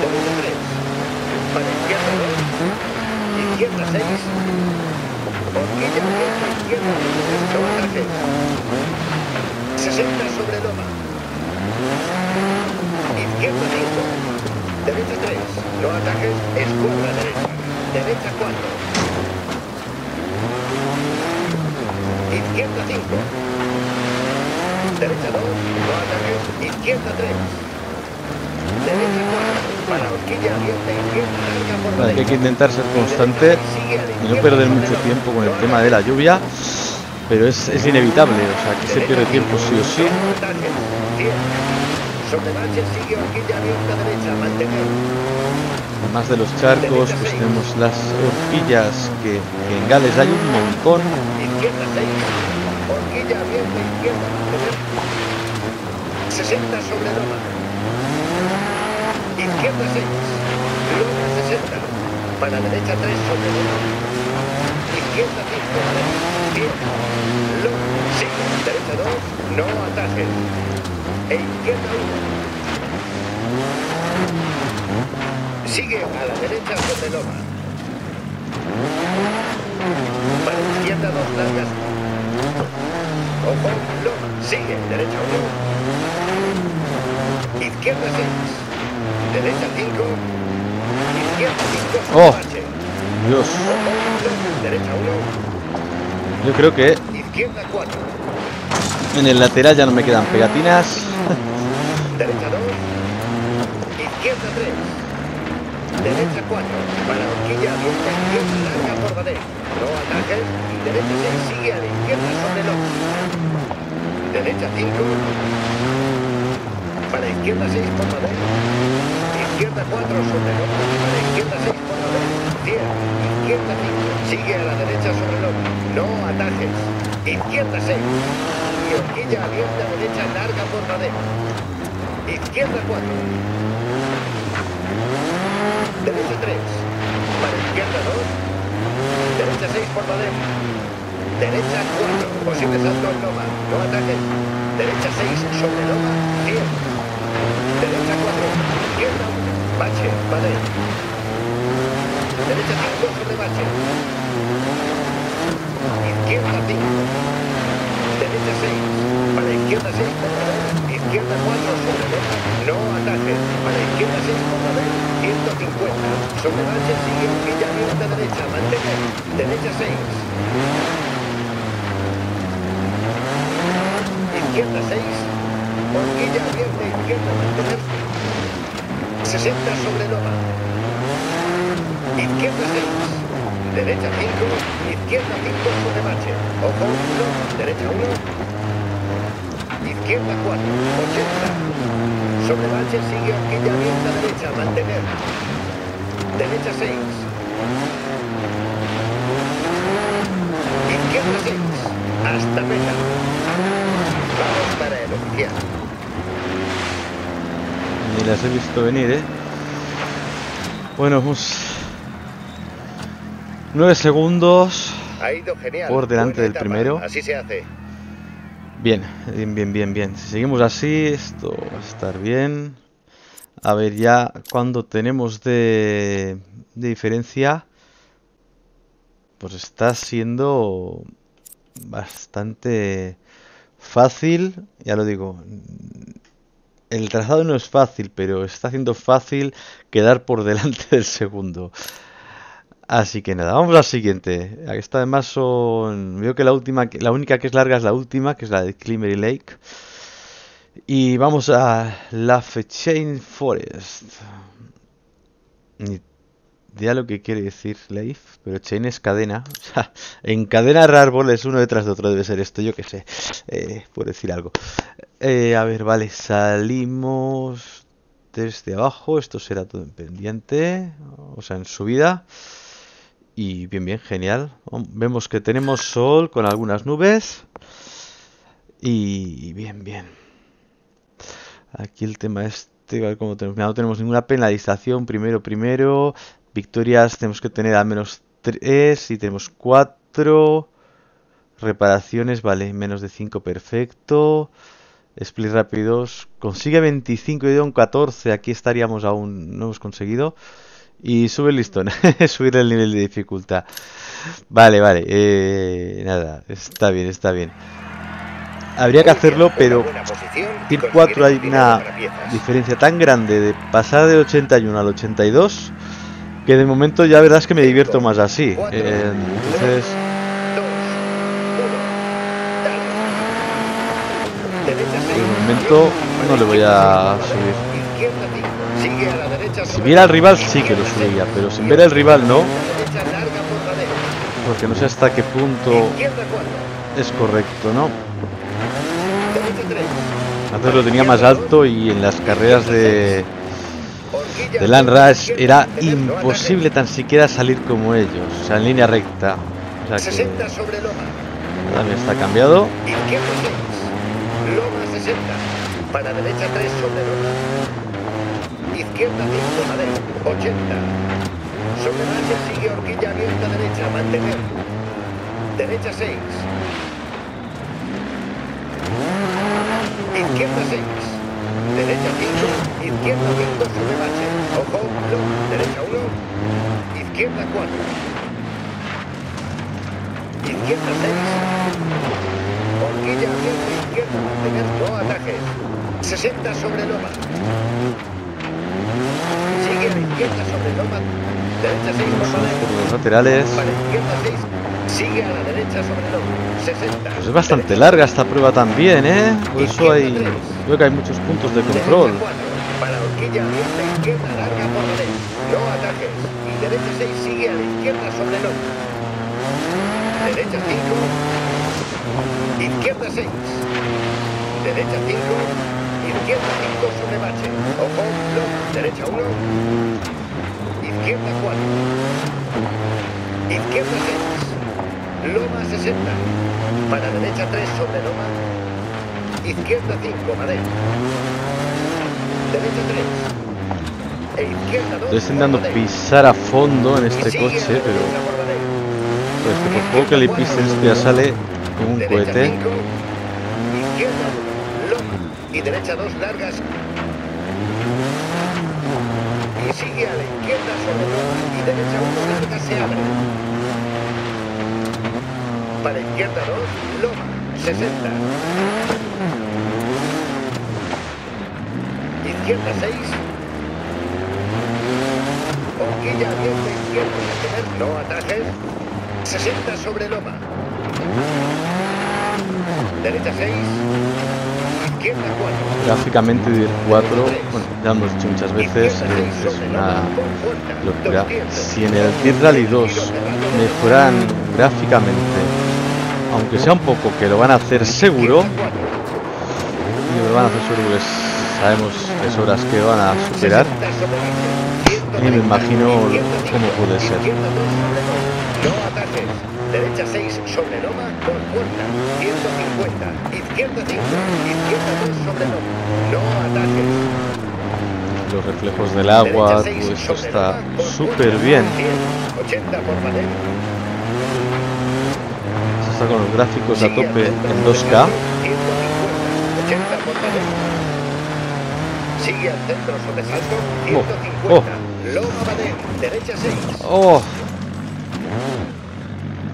Derecha 3, para izquierda 2. Izquierda 6, Horquilla abierta izquierda, no ataques. 60 sobre loma. Izquierda 5. Derecha 3. No ataques. Escuadra derecha. Derecha Derecha 4. Izquierda 5. Derecha 2. No ataques. Izquierda 3. Derecha 4. Para horquilla abierta. Izquierda larga por Vale, que hay que intentar ser constante a y no perder mucho tiempo con el tema de la lluvia, pero es, es inevitable, o sea, que se pierde tiempo sí o sí. No ataques. 100. Sobre sigue horquilla abierta derecha. Mantener. Además de los charcos, pues tenemos las horquillas que, que en Gales hay un montón. Izquierda 6. Horquilla abierta izquierda. mantener. 60 sobre loma. Izquierda 6. Loma 60. Para derecha 3 sobre loma. Izquierda 5. Vale. 10. Loma. Sigue. Derecha 2. No atajes. E izquierda 1. Sigue a la derecha sobre loma. Para izquierda 2 largas. Ojo, loma. Sigue. Derecha 1. Izquierda 6. Derecha 5. Izquierda 5. Oh. Dios, Ojo, loma. Derecha yo creo que 1. Izquierda 4. En el lateral ya no me quedan pegatinas. Derecha 2. Izquierda 3. Derecha 4. Para horquilla abierta. Izquierda larga por Badé. No ataques. Y derecha 6. Sigue a la izquierda sobre loma. Derecha 5. Para izquierda 6 por Badé. Izquierda 4 sobre loma. Para izquierda 6 por Badé. 10. Izquierda 5. Sigue a la derecha sobre loma. No atajes. Izquierda 6. Horquilla abierta derecha larga por Badé. Izquierda 4. Derecha 3. Para izquierda 2. Derecha 6 por Badem. Derecha 4. Posible salto en Loma. No ataques. Derecha 6 sobre Loma. 100. Derecha 4. Izquierda 1. Bache. Badem. Derecha 5 sobre Bache. Izquierda 5. Derecha 6. Para izquierda 6 por Badem. Izquierda 4 sobre. No ataques. Para izquierda 6 por Badem. 150. Sobre Bache sigue horquilla abierta derecha. Mantener. Derecha 6. Izquierda 6. Horquilla abierta izquierda. Mantener. 60 sobre Loma. Izquierda 6. Derecha 5. Izquierda 5 sobre Bache. Ojo 1. Derecha 1. Izquierda 4. 80. Sobre Bache sigue horquilla abierta derecha. Mantener. Derecha 6. Izquierda 6. Hasta meta. Vamos para el oficial. Ni las he visto venir, ¿eh? Bueno, pues... 9 segundos. Ha ido genial. Por delante del primero. Así se hace. Bien, bien, bien, bien, bien. Si seguimos así, esto va a estar bien. A ver, ya cuando tenemos de, de diferencia, pues está siendo bastante fácil. Ya lo digo, el trazado no es fácil, pero está haciendo fácil quedar por delante del segundo. Así que nada, vamos a la siguiente. Esta además son. Veo que la última, que- la única que es larga es la última, que es la de Climmery Lake. Y vamos a La Chain Forest. Ni lo que quiere decir Leif, pero chain es cadena. O sea, encadenar árboles uno detrás de otro debe ser esto, yo qué sé. Eh, por decir algo. Eh, a ver, vale, salimos desde abajo. Esto será todo en pendiente, o sea, en subida. Y bien, bien, genial. Vemos que tenemos sol con algunas nubes. Y bien, bien. Aquí el tema este, a ver cómo tenemos. No tenemos ninguna penalización. Primero, primero. Victorias tenemos que tener al menos 3 y tenemos 4. Reparaciones, vale, menos de 5, perfecto. Split rápidos. Consigue 25 y yo un 14. Aquí estaríamos aún, no hemos conseguido. Y sube el listón, subir el nivel de dificultad. Vale, vale, eh, nada, está bien, está bien. Habría que hacerlo, pero Tier conseguir 4 hay una diferencia tan grande de pasar del 81 al 82 Que de momento ya verás que me divierto más así. Eh, entonces, de momento no le voy a subir. Viera al rival sí que lo subiría, pero sin ver al rival no, porque no sé hasta qué punto es correcto, ¿no? Antes lo tenía más alto y en las carreras de, de Land Rush era imposible tan siquiera salir como ellos, o sea, en línea recta. O sea que 60 sobre loma, también está cambiado. izquierda 6, loma 60, para derecha 3 sobre izquierda 5, madera, 80, sobre marcha sigue horquilla abierta derecha, mantener, derecha 6, izquierda 6, derecha 5, izquierda 5 sobre marcha, ojo, loma, derecha 1, izquierda 4, izquierda 6, Horquilla abierta izquierda, mantener, no atajes. 60 sobre loma. Sigue a la izquierda sobre loma. Derecha 6 por los laterales. Para izquierda 6. Sigue a la derecha sobre loma. 60. Pues es bastante larga esta prueba también, ¿eh? Por eso hay, veo que hay muchos puntos de control. Derecha 4. Para horquilla abierta izquierda larga por la derecha. No atajes. Y derecha 6 sigue a la izquierda sobre loma. Derecha 5. Izquierda 6. Derecha 5. Izquierda 5 sobre bache. Ojo, loma. Derecha 1. Izquierda 4. Izquierda 6. Loma 60. Para derecha 3 sobre loma. Izquierda 5, madera. Derecha 3. E izquierda 2. Estoy intentando pisar a fondo en este coche, pero pues que por poco que le pisen esto ya sale como un cohete. 5, izquierda 1, loma y derecha 2 largas. Y sigue a la izquierda sobre loma y derecha 1 larga se abre. Para izquierda 2, loma, 60. Izquierda 6. Horquilla abierta izquierda, no atajes. 60 sobre loma. Derecha 6. Izquierda 4. Gráficamente dir 4, bueno, ya hemos dicho muchas veces, es, es una locura. Si en el Team Rally 2 mejoran gráficamente, aunque sea un poco, que lo van a hacer seguro, y lo van a hacer seguro, pues sabemos es horas que van a superar, y me imagino cómo puede ser. Derecha 6 sobre loma. 150. Izquierda 5. Izquierda 2 sobre loma. No atajes. Los reflejos del agua, todo esto está súper bien. 80 por madera. Se está con los gráficos a tope en sobre 2K. loma, 150. 80 por madera. Sigue al centro sobresalto. 150. oh. Loma madera. Derecha 6. ¡Oh!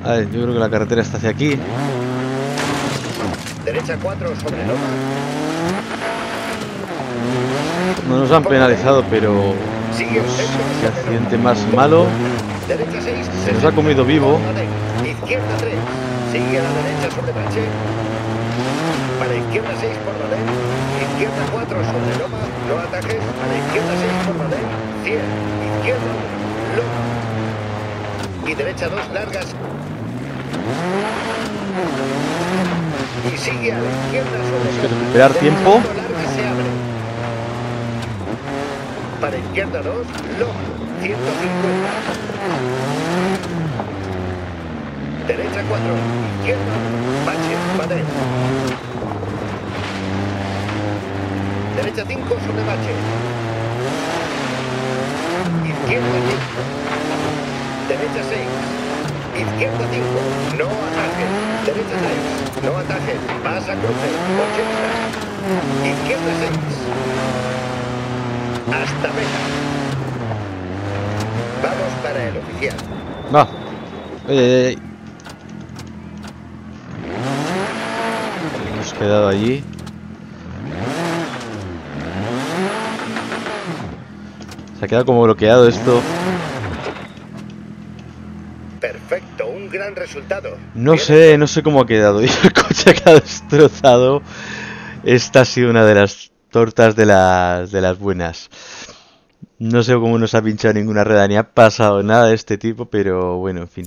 A ver, yo creo que la carretera está hacia aquí. Derecha 4 sobre. No nos han penalizado, pero qué accidente más malo. Derecha 6. Se nos ha comido vivo. Izquierda 3. Sigue a la derecha sobre bache. Para izquierda 6 por derecha. Izquierda 4 sobre loma. No atajes. A la izquierda 6 por derecha. 100. Izquierda 1. Loma. Y derecha 2 largas. Y sigue a la izquierda sobre loma. recuperar tiempo. Se abre. Para izquierda 2, loma, 150. Derecha 4, izquierda, bache, padel. Derecha 5 sobre bache. Izquierda 5. Derecha 6. Izquierda 5. No atajes. Derecha 3. No atajes. Pasa cruce. 80. Izquierda 6. Hasta meta. Vamos para el oficial. Va. Ey, ey, ey. Hemos quedado allí. Se ha quedado como bloqueado esto. Un gran resultado. No sé, no sé cómo ha quedado. Y el coche ha quedado destrozado. Esta ha sido una de las tortas de las, de las buenas. No sé cómo no se ha pinchado ninguna rueda ni ha pasado nada de este tipo, pero bueno, en fin.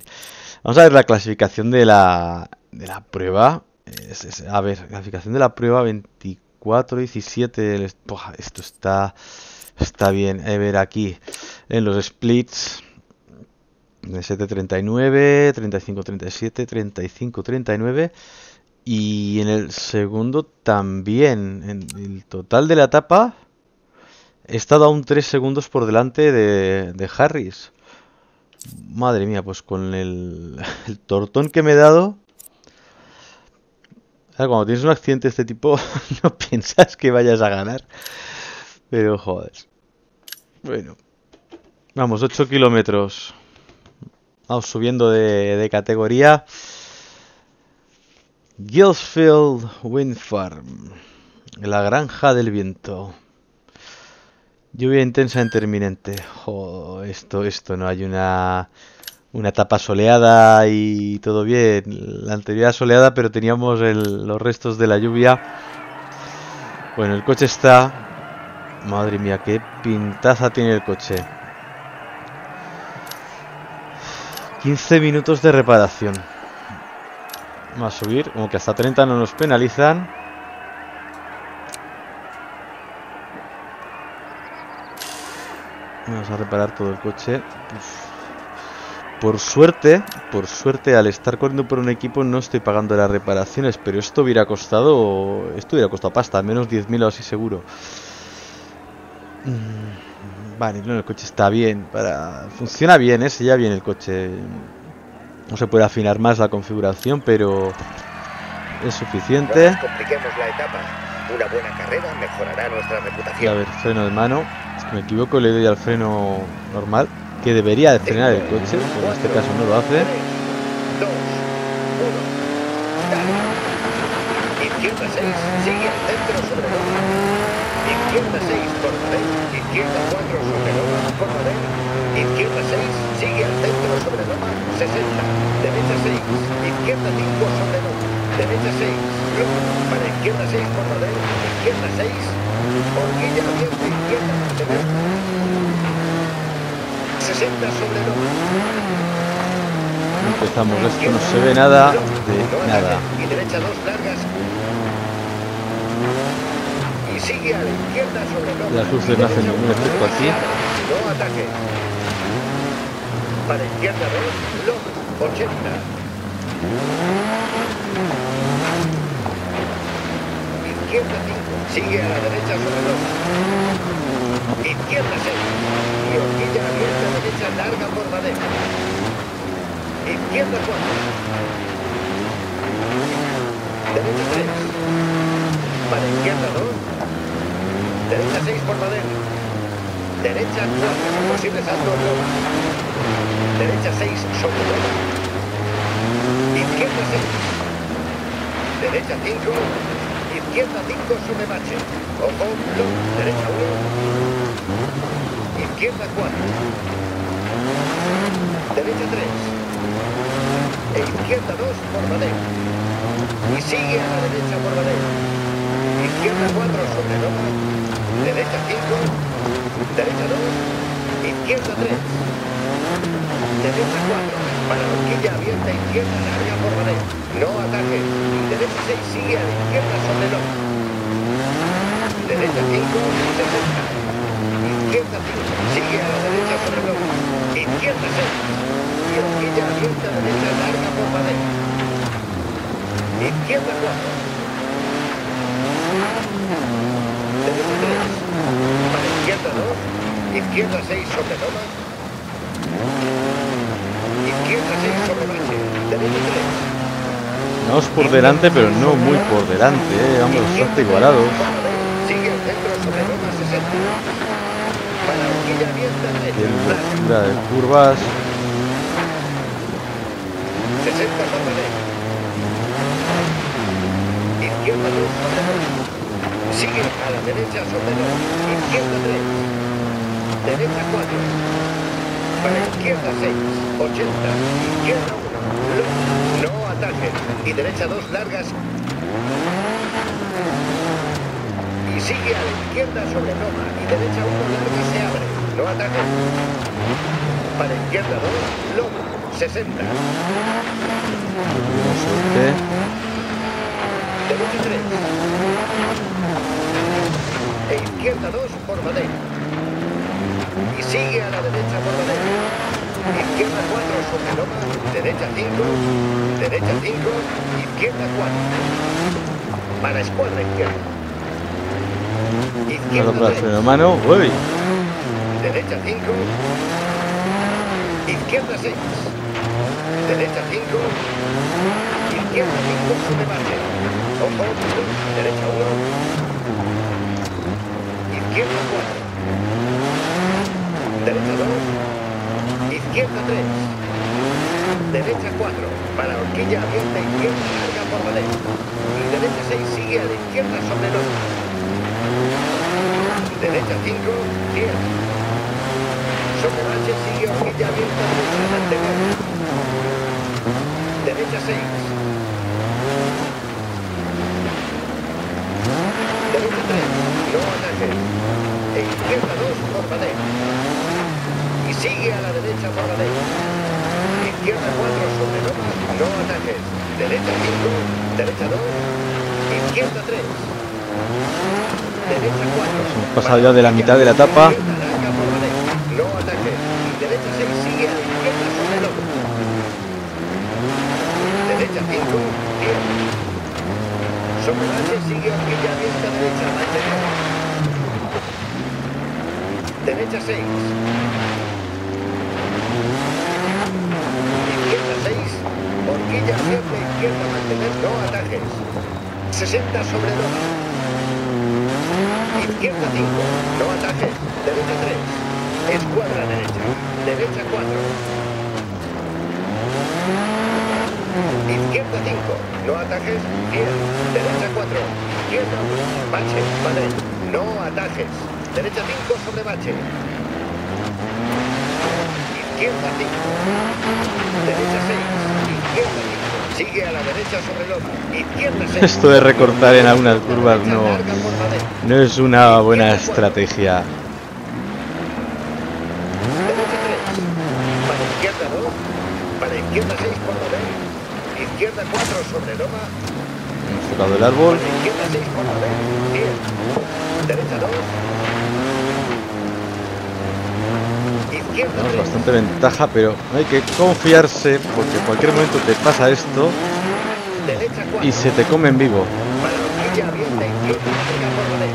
Vamos a ver la clasificación de la, de la prueba. Es- es- a ver, clasificación de la prueba 24, 17. el est- Buah, esto está, está bien. A ver aquí en los splits. 739, 35, 37, 35, 39. Y en el segundo también. En el total de la etapa he estado aún 3 segundos por delante de, de Harris. Madre mía, pues con el, el tortón que me he dado. Cuando tienes un accidente de este tipo, no piensas que vayas a ganar. Pero joder. Bueno. Vamos, 8 kilómetros. Vamos subiendo de, categoría. Gillsfield Wind Farm. La granja del viento. Lluvia intensa interminente. Jo, esto, esto, no hay una, una etapa soleada y todo bien. La anterior era soleada, pero teníamos los restos de la lluvia. Bueno, el coche está. Madre mía, qué pintaza tiene el coche. 15 minutos de reparación. Vamos a subir, como que hasta 30 no nos penalizan. Vamos a reparar todo el coche. Por suerte, por suerte, al estar corriendo por un equipo no estoy pagando las reparaciones, pero esto hubiera costado, esto hubiera costado pasta, al menos 10.000 o así seguro. Mm, Vale, no, el coche está bien, para... funciona bien, ¿eh? Se lleva bien el coche. No se puede afinar más la configuración, pero es No suficiente. nos compliquemos la etapa. Una buena carrera mejorará nuestra Y a reputación. ver, freno de mano. Si me equivoco, le doy al freno normal, que debería de frenar el coche, pero en este caso no lo hace. 3, 2, 1. Dale. Izquierda 6, sigue al centro sobre. Izquierda 6, por Madrid. Izquierda 4 sobre Loma, por Madrid. Izquierda 6, sigue al centro sobre Loma, 60. Derecha 6, izquierda 5 sobre Loma. Derecha 6, Loma. Para izquierda 6 por Madrid. Izquierda 6. Horquilla abierta, izquierda. derecha. 60 sobre Loma. Empezamos, esto no se ve nada de nada. Y derecha dos largas. Sigue a la izquierda sobre Loma. Las luces no hacen ningún efecto aquí. No ataque. Para izquierda dos, Loma, 80. Izquierda 5, sigue a la derecha sobre Loma. Izquierda 6. Y horquilla abierta derecha larga por madera. Izquierda 4. Derecha 3. Para izquierda 2. Derecha 6 por madera. Derecha 4. Posible salto. Derecha 6 sobre. Izquierda 6. Derecha 5. Izquierda 5 sobre bache. Ojo, loma. Derecha 1. Izquierda 4. Derecha 3. E izquierda 2 por madera. Y sigue a la derecha por madera. Izquierda 4 sobre loma. Derecha 5. Derecha 2. Izquierda 3. Derecha 4. Para horquilla abierta izquierda larga por madera. No ataque. Derecha 6 sigue a la izquierda sobre loma. Derecha 5. 60. Izquierda 5. Sigue a la derecha sobre loma. Izquierda 6. Y horquilla abierta derecha larga por madera. Izquierda 4. Derecha 3. Para izquierda 2. Izquierda 6 sobre loma. Izquierda 6 sobre bache. Derecha 3. Vamos por delante, pero no muy por delante, ¿eh? vamos bastante igualados. Sigue el centro sobre loma 60. Para horquilla abierta Qué derecha. locura de curvas. 60 por derecha. Izquierda 2 sobre loma. Sigue a la derecha sobre loma. Izquierda 3. Derecha 4. Para izquierda 6. 80. Izquierda 1. No ataques. Y derecha 2 largas. Y sigue a la izquierda sobre Loma. Y derecha 1 larga se abre. No ataques. Para izquierda 2, Loma. 60. Suerte. Derecha 3. E izquierda 2 por Madera. Y sigue a la derecha por Madera. Izquierda 4 sobre Loma. Derecha 5. Derecha 5. Izquierda 4. Para escuadra izquierda. Izquierda probar el 3. freno de mano. Uy. Derecha 5. Izquierda 6. Derecha 5. Izquierda 5 sobre base. Ojo. Derecha 1. Izquierda 4. Derecha 2. Izquierda 3. Derecha 4. Para horquilla abierta izquierda larga por madera. Y derecha 6 sigue a la izquierda sobre el otro. Derecha 5. Izquierda. Sobre H sigue horquilla abierta derecha mantener. Derecha 6. Derecha 3. No ataque. E izquierda 2 por madera. Y sigue a la derecha por madera. Izquierda 4 sobre Loma. No ataques. Derecha 5. Derecha 2. Izquierda 3. Derecha 4. Hemos pasado ya de la mitad de la etapa. Derecha 6 sigue a la izquierda sobre Loma. Derecha 5. Izquierda. Sobre H sigue horquilla abierta derecha. Derecha 6. Izquierda 6. Horquilla abierta izquierda mantener. No atajes. 60 sobre Loma. Izquierda 5. No atajes. Derecha 3. Escuadra derecha. Derecha 4. Izquierda 5. No atajes. Izquierda. Derecha 4. Izquierda. Bache. Vale. No atajes. Derecha 5 sobre bache. Izquierda 5. Derecha 6. Izquierda 5. Sigue a la derecha sobre loma. Izquierda 6. Esto de recortar en algunas curvas no, no es una buena estrategia. Derecha 3. Para izquierda 2. Para izquierda 6 por. Izquierda 4 sobre Loma. Hemos tocado el árbol. Para izquierda 6 por Nobel. 10. Derecha 2. Izquierda Tenemos 3. bastante ventaja, pero hay que confiarse porque en cualquier momento te pasa esto Derecha 4. y se te come en vivo. Para horquilla abierta izquierda larga por Nobel.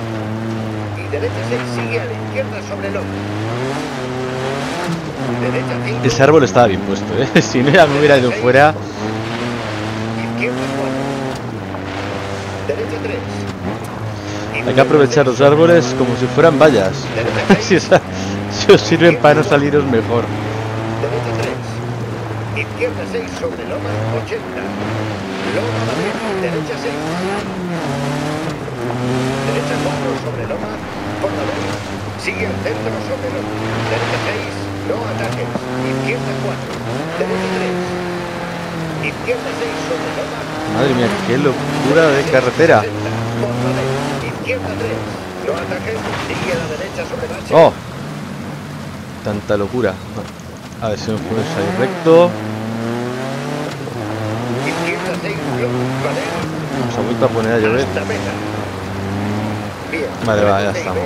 Y derecha 6 sigue a la izquierda sobre Loma. Derecha 5. Ese árbol estaba bien puesto, ¿eh? Si no ya me hubiera ido fuera. Izquierda 4. Derecha 3. Hay que aprovechar los árboles como si fueran vallas. Si, esa- si os sirven para no saliros mejor. Derecha 3. Izquierda 6 sobre Loma 80. Loma Madrid. Derecha 6. Derecha 4 sobre Loma. Por la derecha. Sigue al centro sobre Loma. Derecha 6. No ataques. Izquierda 4. Derecha 3. Izquierda 6 sobre Loma. Madre mía, qué locura de carretera. 60. Por la derecha. Izquierda 3. No ataques. Sigue a la derecha sobre Bache. ¡Oh! Tanta locura. A ver si nos podemos salir recto. Izquierda 6. Loma. Madera. Nos ha vuelto a poner a llover. Vale, va, ya estamos.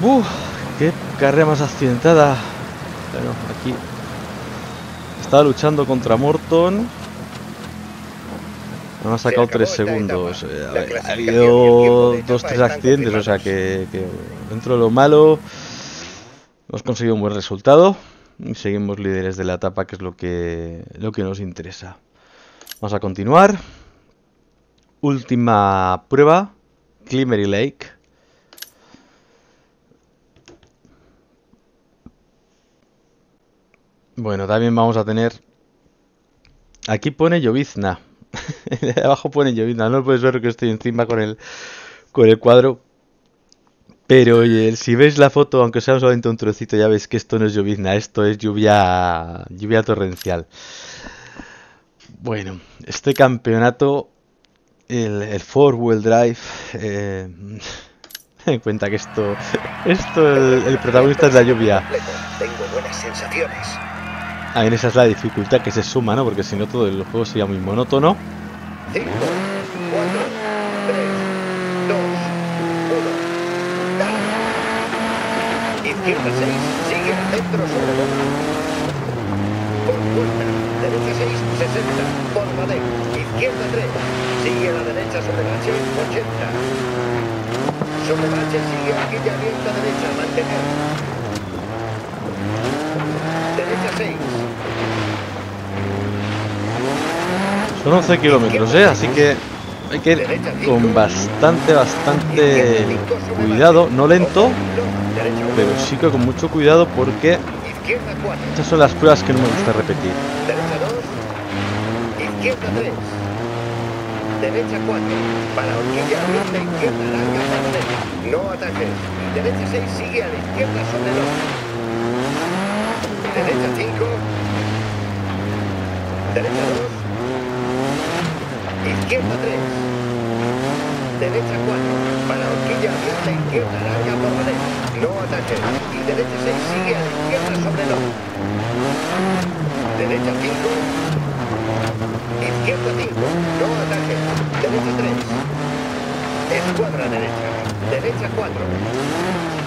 ¡Uf! ¡Qué carrera más accidentada! Bueno, aquí estaba luchando contra Morton. Me ha sacado Se acabó 3 esta segundos. Eh, ha- habido tiempo de dos, etapa tres están accidentes, o sea que, que dentro de lo malo hemos conseguido un buen resultado y seguimos líderes de la etapa, que es lo que, lo que nos interesa. Vamos a continuar. Última prueba, Climmery Lake. Bueno, también vamos a tener. Aquí pone llovizna. Abajo pone llovizna. No puedes ver que estoy encima con el, con el cuadro. Pero si veis la foto, aunque sea solamente un trocito, ya veis que esto no es llovizna, esto es lluvia, lluvia torrencial. Bueno, este campeonato, el, el Four Wheel Drive, eh, en cuenta que esto, esto el, el protagonista es la lluvia. Tengo buenas sensaciones. Ah, en esa es la dificultad que se suma, ¿no? Porque si no todo el juego sería muy monótono. 5, 4, 3, 2, 1. Dale. Izquierda 6, sigue al centro sobre loma. Por puerta, derecha 6, 60. Por madera, izquierda 3, sigue a la derecha sobre bache, 80. Sobre bache, sigue abierta derecha, mantener. Derecha 6. Son 11 kilómetros, ¿eh? Así que hay que ir con bastante, bastante cuidado, no lento, Derecha 1, pero sí que con mucho cuidado porque izquierda 4. estas son las pruebas que no me gusta repetir. Derecha 2, izquierda 3. Derecha 4. Para horquilla abierta, izquierda larga. No ataques. Derecha 6 sigue a la izquierda sobre el. Derecha 5. Derecha 2. Izquierda 3. Derecha 4. Para horquilla abierta, izquierda larga por derecha. No ataques. Y derecha 6 sigue a la izquierda sobre el ojo. Derecha 5. Izquierda 5. No ataque. Derecha 3. Escuadra derecha. Derecha 4.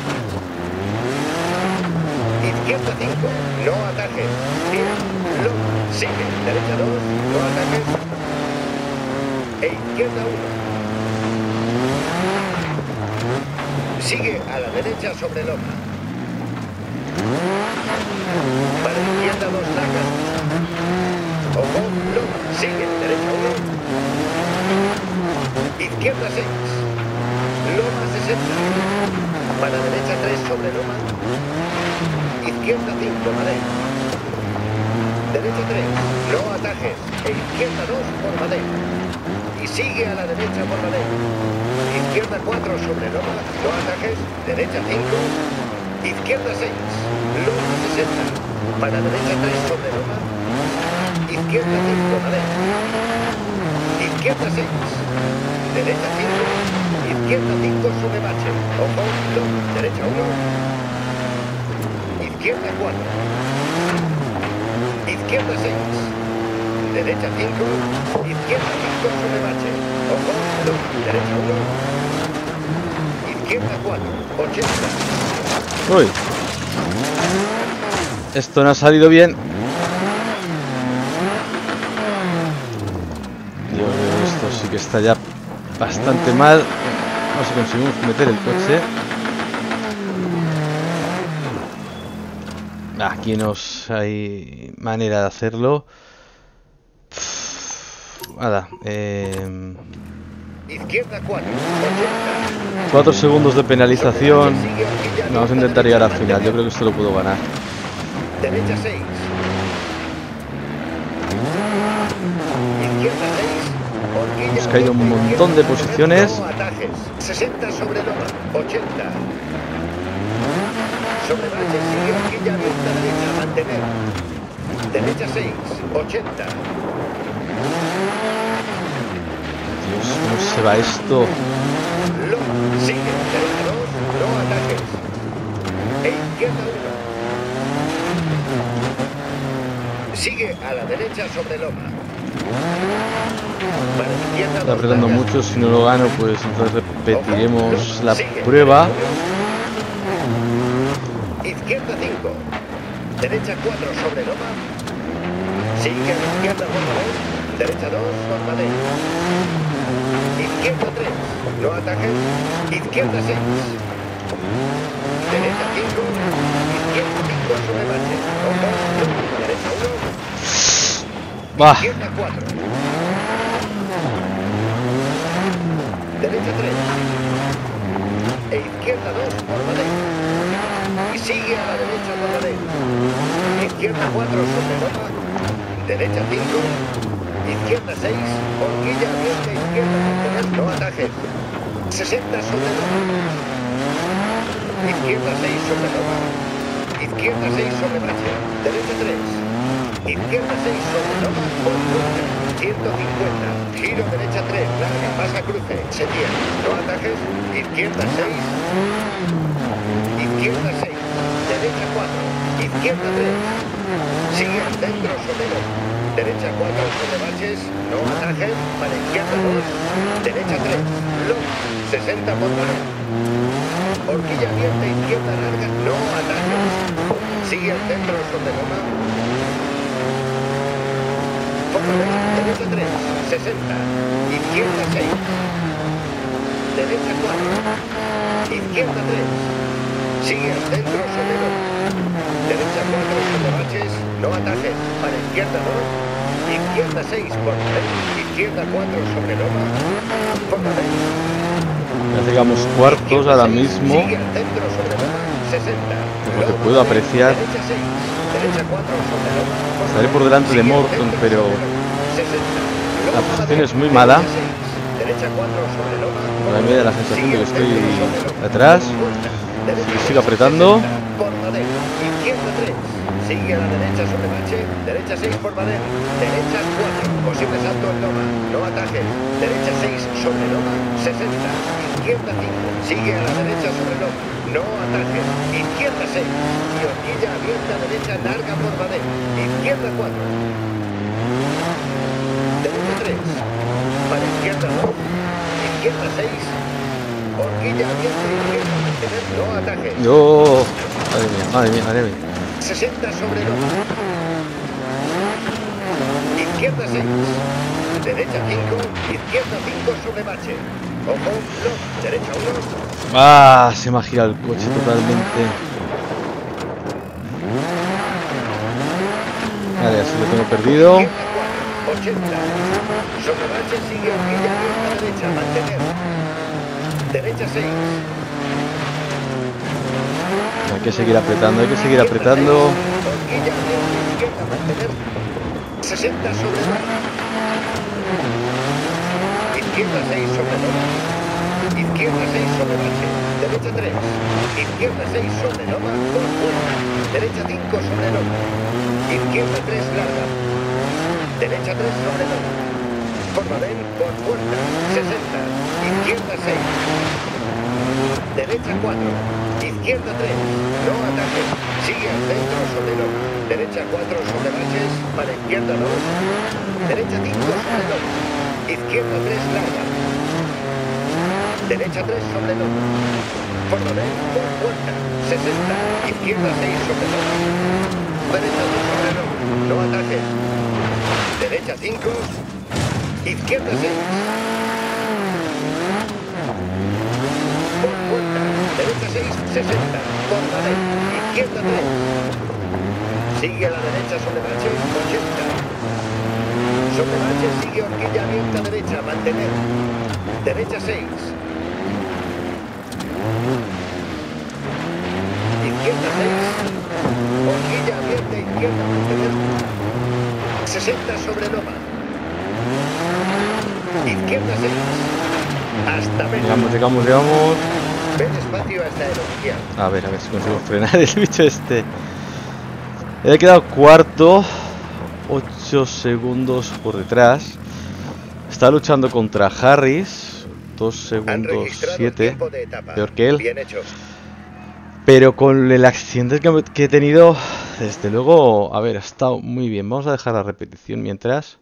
Izquierda 5. No ataque. Bien. Lo. Sigue. Derecha 2. No ataques. E izquierda 1. Sigue a la derecha sobre loma. Para izquierda 2 largas. Ojo, loma, sigue, derecha 1. Izquierda 6. Loma 60. Para derecha 3 sobre loma. Izquierda 5, madera. Derecha 3, no atajes. E izquierda 2 por madera. Y sigue a la derecha por madera. Izquierda 4 sobre loma, no atajes. Derecha 5. Izquierda 6. Loma 60. Para derecha 3 sobre loma. Izquierda 5, madera. Izquierda 6. Derecha 5. Izquierda 5 sobre bache. Ojo, loma. Derecha 1. Izquierda 4. Izquierda 6. Derecha 5. Izquierda 5 sobre bache. Ojo, loma. Derecha 1. Izquierda 4. 80. Uy. Esto no ha salido bien. Dios esto sí que está ya bastante mal. A ver si conseguimos meter el coche. Aquí nos hay manera de hacerlo. Nada, eh, Izquierda 4. 80. 4 segundos de penalización. Vamos a intentar llegar al final. Yo creo que esto lo puedo ganar. Derecha 6. Izquierda 6. Horquilla Hemos caído un montón de posiciones. no atajes. 60 sobre loma. 80. Sobre bache sigue horquilla abierta derecha. Mantener. Derecha 6. 80. Dios, ¿cómo se va esto? Loma. Sigue. Derecha 2. No atajes. E izquierda 1. Sigue a la derecha sobre loma. Está apretando mucho. Si no lo gano, pues entonces repetiremos la prueba. Izquierda 5. Derecha 4 sobre loma. Sigue izquierda por Madrid. Derecha 2 por Madrid. Izquierda 3. No atajes. Izquierda 6. Derecha 5. Izquierda 5 sobre bache. Ojo. Derecha 1. Va. Izquierda 4. Derecha 3. E izquierda 2 por Madrid. Y sigue a la derecha por Madrid. Izquierda 4 sobre loma. Derecha 5. Izquierda 6. Horquilla abierta izquierda. mantener, No atajes. 60 sobre loma. Izquierda 6 sobre loma. Izquierda 6 sobre bache. Derecha 3. Izquierda 6 sobre loma. Por fuerte. 150. Giro derecha 3. Larga. Pasa cruce. Se tiene. No atajes. Izquierda 6. Izquierda 6. Derecha 4. Izquierda 3. Sigue al centro sobre loma. Derecha 4 sobre baches. No atajes. Para izquierda 2. Derecha 3. Long. 60 por. Horquilla abierta, izquierda larga, no ataques. Sigue al centro sobre loma. Derecha 3, 60. Izquierda 6. Derecha 4. Izquierda 3. Sigue al centro sobre loma. Derecha 4 sobre baches, no ataques. Para izquierda 2. Izquierda 6 por 3. Izquierda 4 sobre loma. Foco Ya llegamos cuartos ahora mismo. Sigue al centro sobre loma, 60. Por lo que puedo apreciar. Derecha 6, derecha 4 sobre loma. Estaré por delante de Morton, pero la posición es muy mala. Derecha 4 sobre loma. Ahora me da la sensación de que estoy atrás. Sigo apretando. Por Madero, izquierda 3. Sigue a la derecha sobre bache. Derecha 6 por Madero. Derecha 4. Posible salto en loma. No atajes. Derecha 6 sobre loma. 60. Izquierda 5. Sigue a la derecha sobre loma. No atajes. Izquierda 6. Y horquilla abierta derecha larga por Madero. Izquierda 4. Derecha 3. Para izquierda 2. Izquierda 6. Horquilla abierta izquierda. mantener, No atajes. Yo. Madre mía, madre mía, madre mía. 60 sobre loma. Izquierda 6. Derecha 5. Izquierda 5 sobre bache. Ojo, no. Derecha 1. Ah, se me ha girado el coche totalmente. Vale, así lo tengo perdido. Izquierda 4. 80. Sobre bache sigue horquilla abierta derecha. Mantener. Derecha 6. Hay que seguir apretando, hay que seguir apretando. Horquilla abierta izquierda. Mantener. 60 sobre loma. Izquierda 6 sobre loma. Izquierda 6 sobre bache. Derecha 3. Izquierda 6 sobre. Por fuerza. Derecha 5 sobre loma. Izquierda 3 larga. Derecha 3 sobre loma. Forma B por fuerza. 60. Izquierda 6. Derecha 4. Izquierda 3. No ataque. Sigue al centro sobre loma. Derecha 4 sobre baches. Para izquierda 2. Derecha 5 sobre loma. Izquierda 3 larga. Derecha 3 sobre loma. Forma B por fuerza. 60. Izquierda 6 sobre loma. Derecha 2 sobre loma. No ataque. Derecha 5. Izquierda 6. Por fuerza. Derecha 6, 60. Por la D. Izquierda 3. Sigue a la derecha sobre bache, 80. Sobre bache sigue horquilla abierta derecha, mantener. Derecha 6. Izquierda 6. Horquilla abierta izquierda, mantener. 60 sobre loma. Izquierda 6. Hasta menos. Llegamos, llegamos, llegamos. Ven despacio hasta. A ver, a ver si consigo frenar el bicho este. He quedado cuarto. 8 segundos por detrás. Está luchando contra Harris. 2 Han segundos registrado 7. tiempo de etapa. peor que él. Pero con el accidente que he tenido, desde luego, a ver, ha estado muy bien. Vamos a dejar la repetición mientras.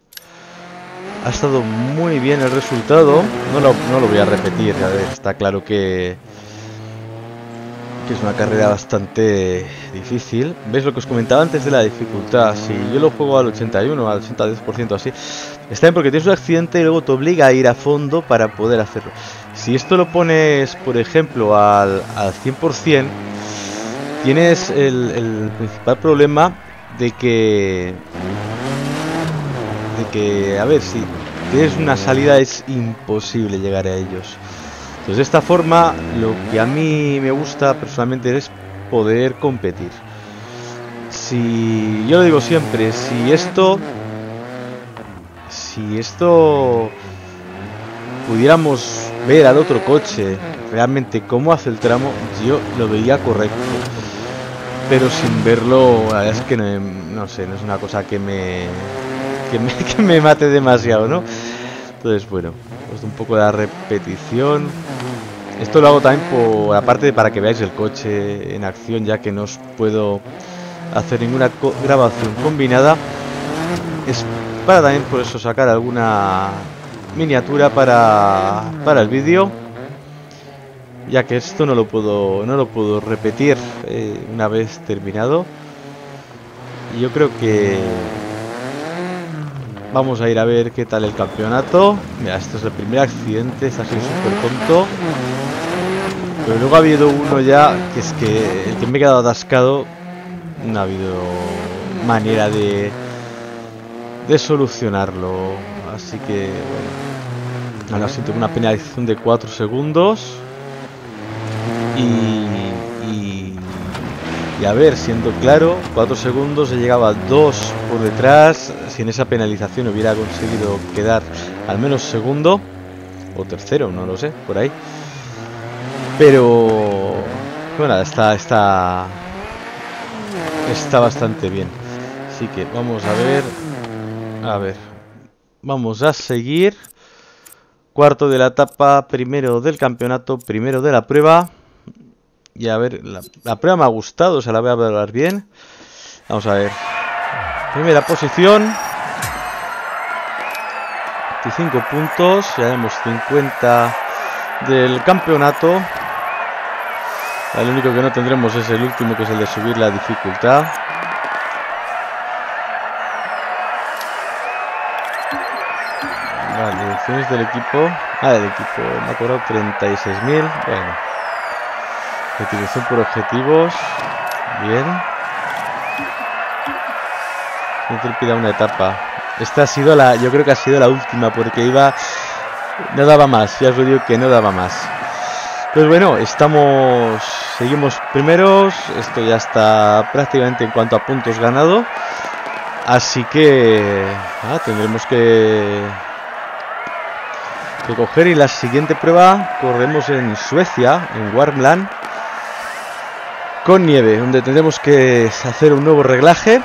Ha estado muy bien el resultado. No lo, no lo voy a repetir, a ver, está claro que, que es una carrera bastante difícil. ¿Veis lo que os comentaba antes de la dificultad? Si yo lo juego al 81, al 80-10% así, está bien porque tienes un accidente y luego te obliga a ir a fondo para poder hacerlo. Si esto lo pones, por ejemplo, al, al 100%, tienes el, principal problema de que de que a ver si tienes una salida es imposible llegar a ellos. Entonces de esta forma lo que a mí me gusta personalmente es poder competir. Si yo lo digo siempre si esto si esto pudiéramos ver al otro coche realmente cómo hace el tramo, yo lo veía correcto. Pero sin verlo, la verdad es que no, no sé, no es una cosa que me, que me, que me mate demasiado, ¿no? Entonces, bueno, pues un poco de la repetición. Esto lo hago también por aparte para que veáis el coche en acción, ya que no os puedo hacer ninguna grabación combinada. Es para también por eso sacar alguna miniatura para, para el vídeo. Ya que esto no lo puedo, no lo puedo repetir eh, una vez terminado. Y yo creo que Vamos a ir a ver qué tal el campeonato. Mira, este es el primer accidente, está así súper tonto. Pero luego ha habido uno ya que es que el que me he quedado atascado no ha habido manera de, de solucionarlo. Así que, bueno, ahora sí tengo una penalización de 4 segundos. Y y a ver, siendo claro, 4 segundos, se llegaba 2 por detrás. Si en esa penalización hubiera conseguido quedar al menos segundo, o tercero, no lo sé, por ahí. Pero, bueno, está, está, está bastante bien. Así que vamos a ver, a ver, vamos a seguir. Cuarto de la etapa, primero del campeonato, primero de la prueba. Y a ver, la, prueba me ha gustado, se la voy a hablar bien. Vamos a ver. Primera posición. 25 puntos, ya vemos 50 del campeonato. El único que no tendremos es el último, que es el de subir la dificultad. Elecciones del equipo. Ah, del equipo, me ha cobrado 36.000. Bueno. Utilización por objetivos. Bien. Siempre una etapa. Esta ha sido la. Yo creo que ha sido la última. Porque iba. No daba más. Ya os lo digo que no daba más. Pues bueno, estamos. Seguimos primeros. Esto ya está prácticamente en cuanto a puntos ganado. Así que. Ah, tendremos que. Que coger. Y la siguiente prueba corremos en Suecia, en Warmland con nieve, donde tendremos que hacer un nuevo reglaje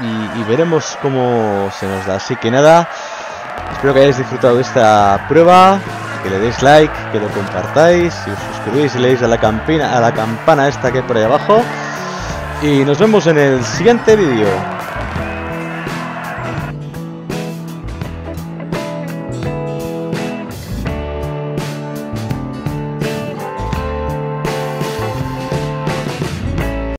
y, veremos cómo se nos da. Así que nada, espero que hayáis disfrutado de esta prueba, que le deis like, que lo compartáis, si os suscribís y le deis a la campana, a la campana esta que hay por ahí abajo. Y nos vemos en el siguiente vídeo.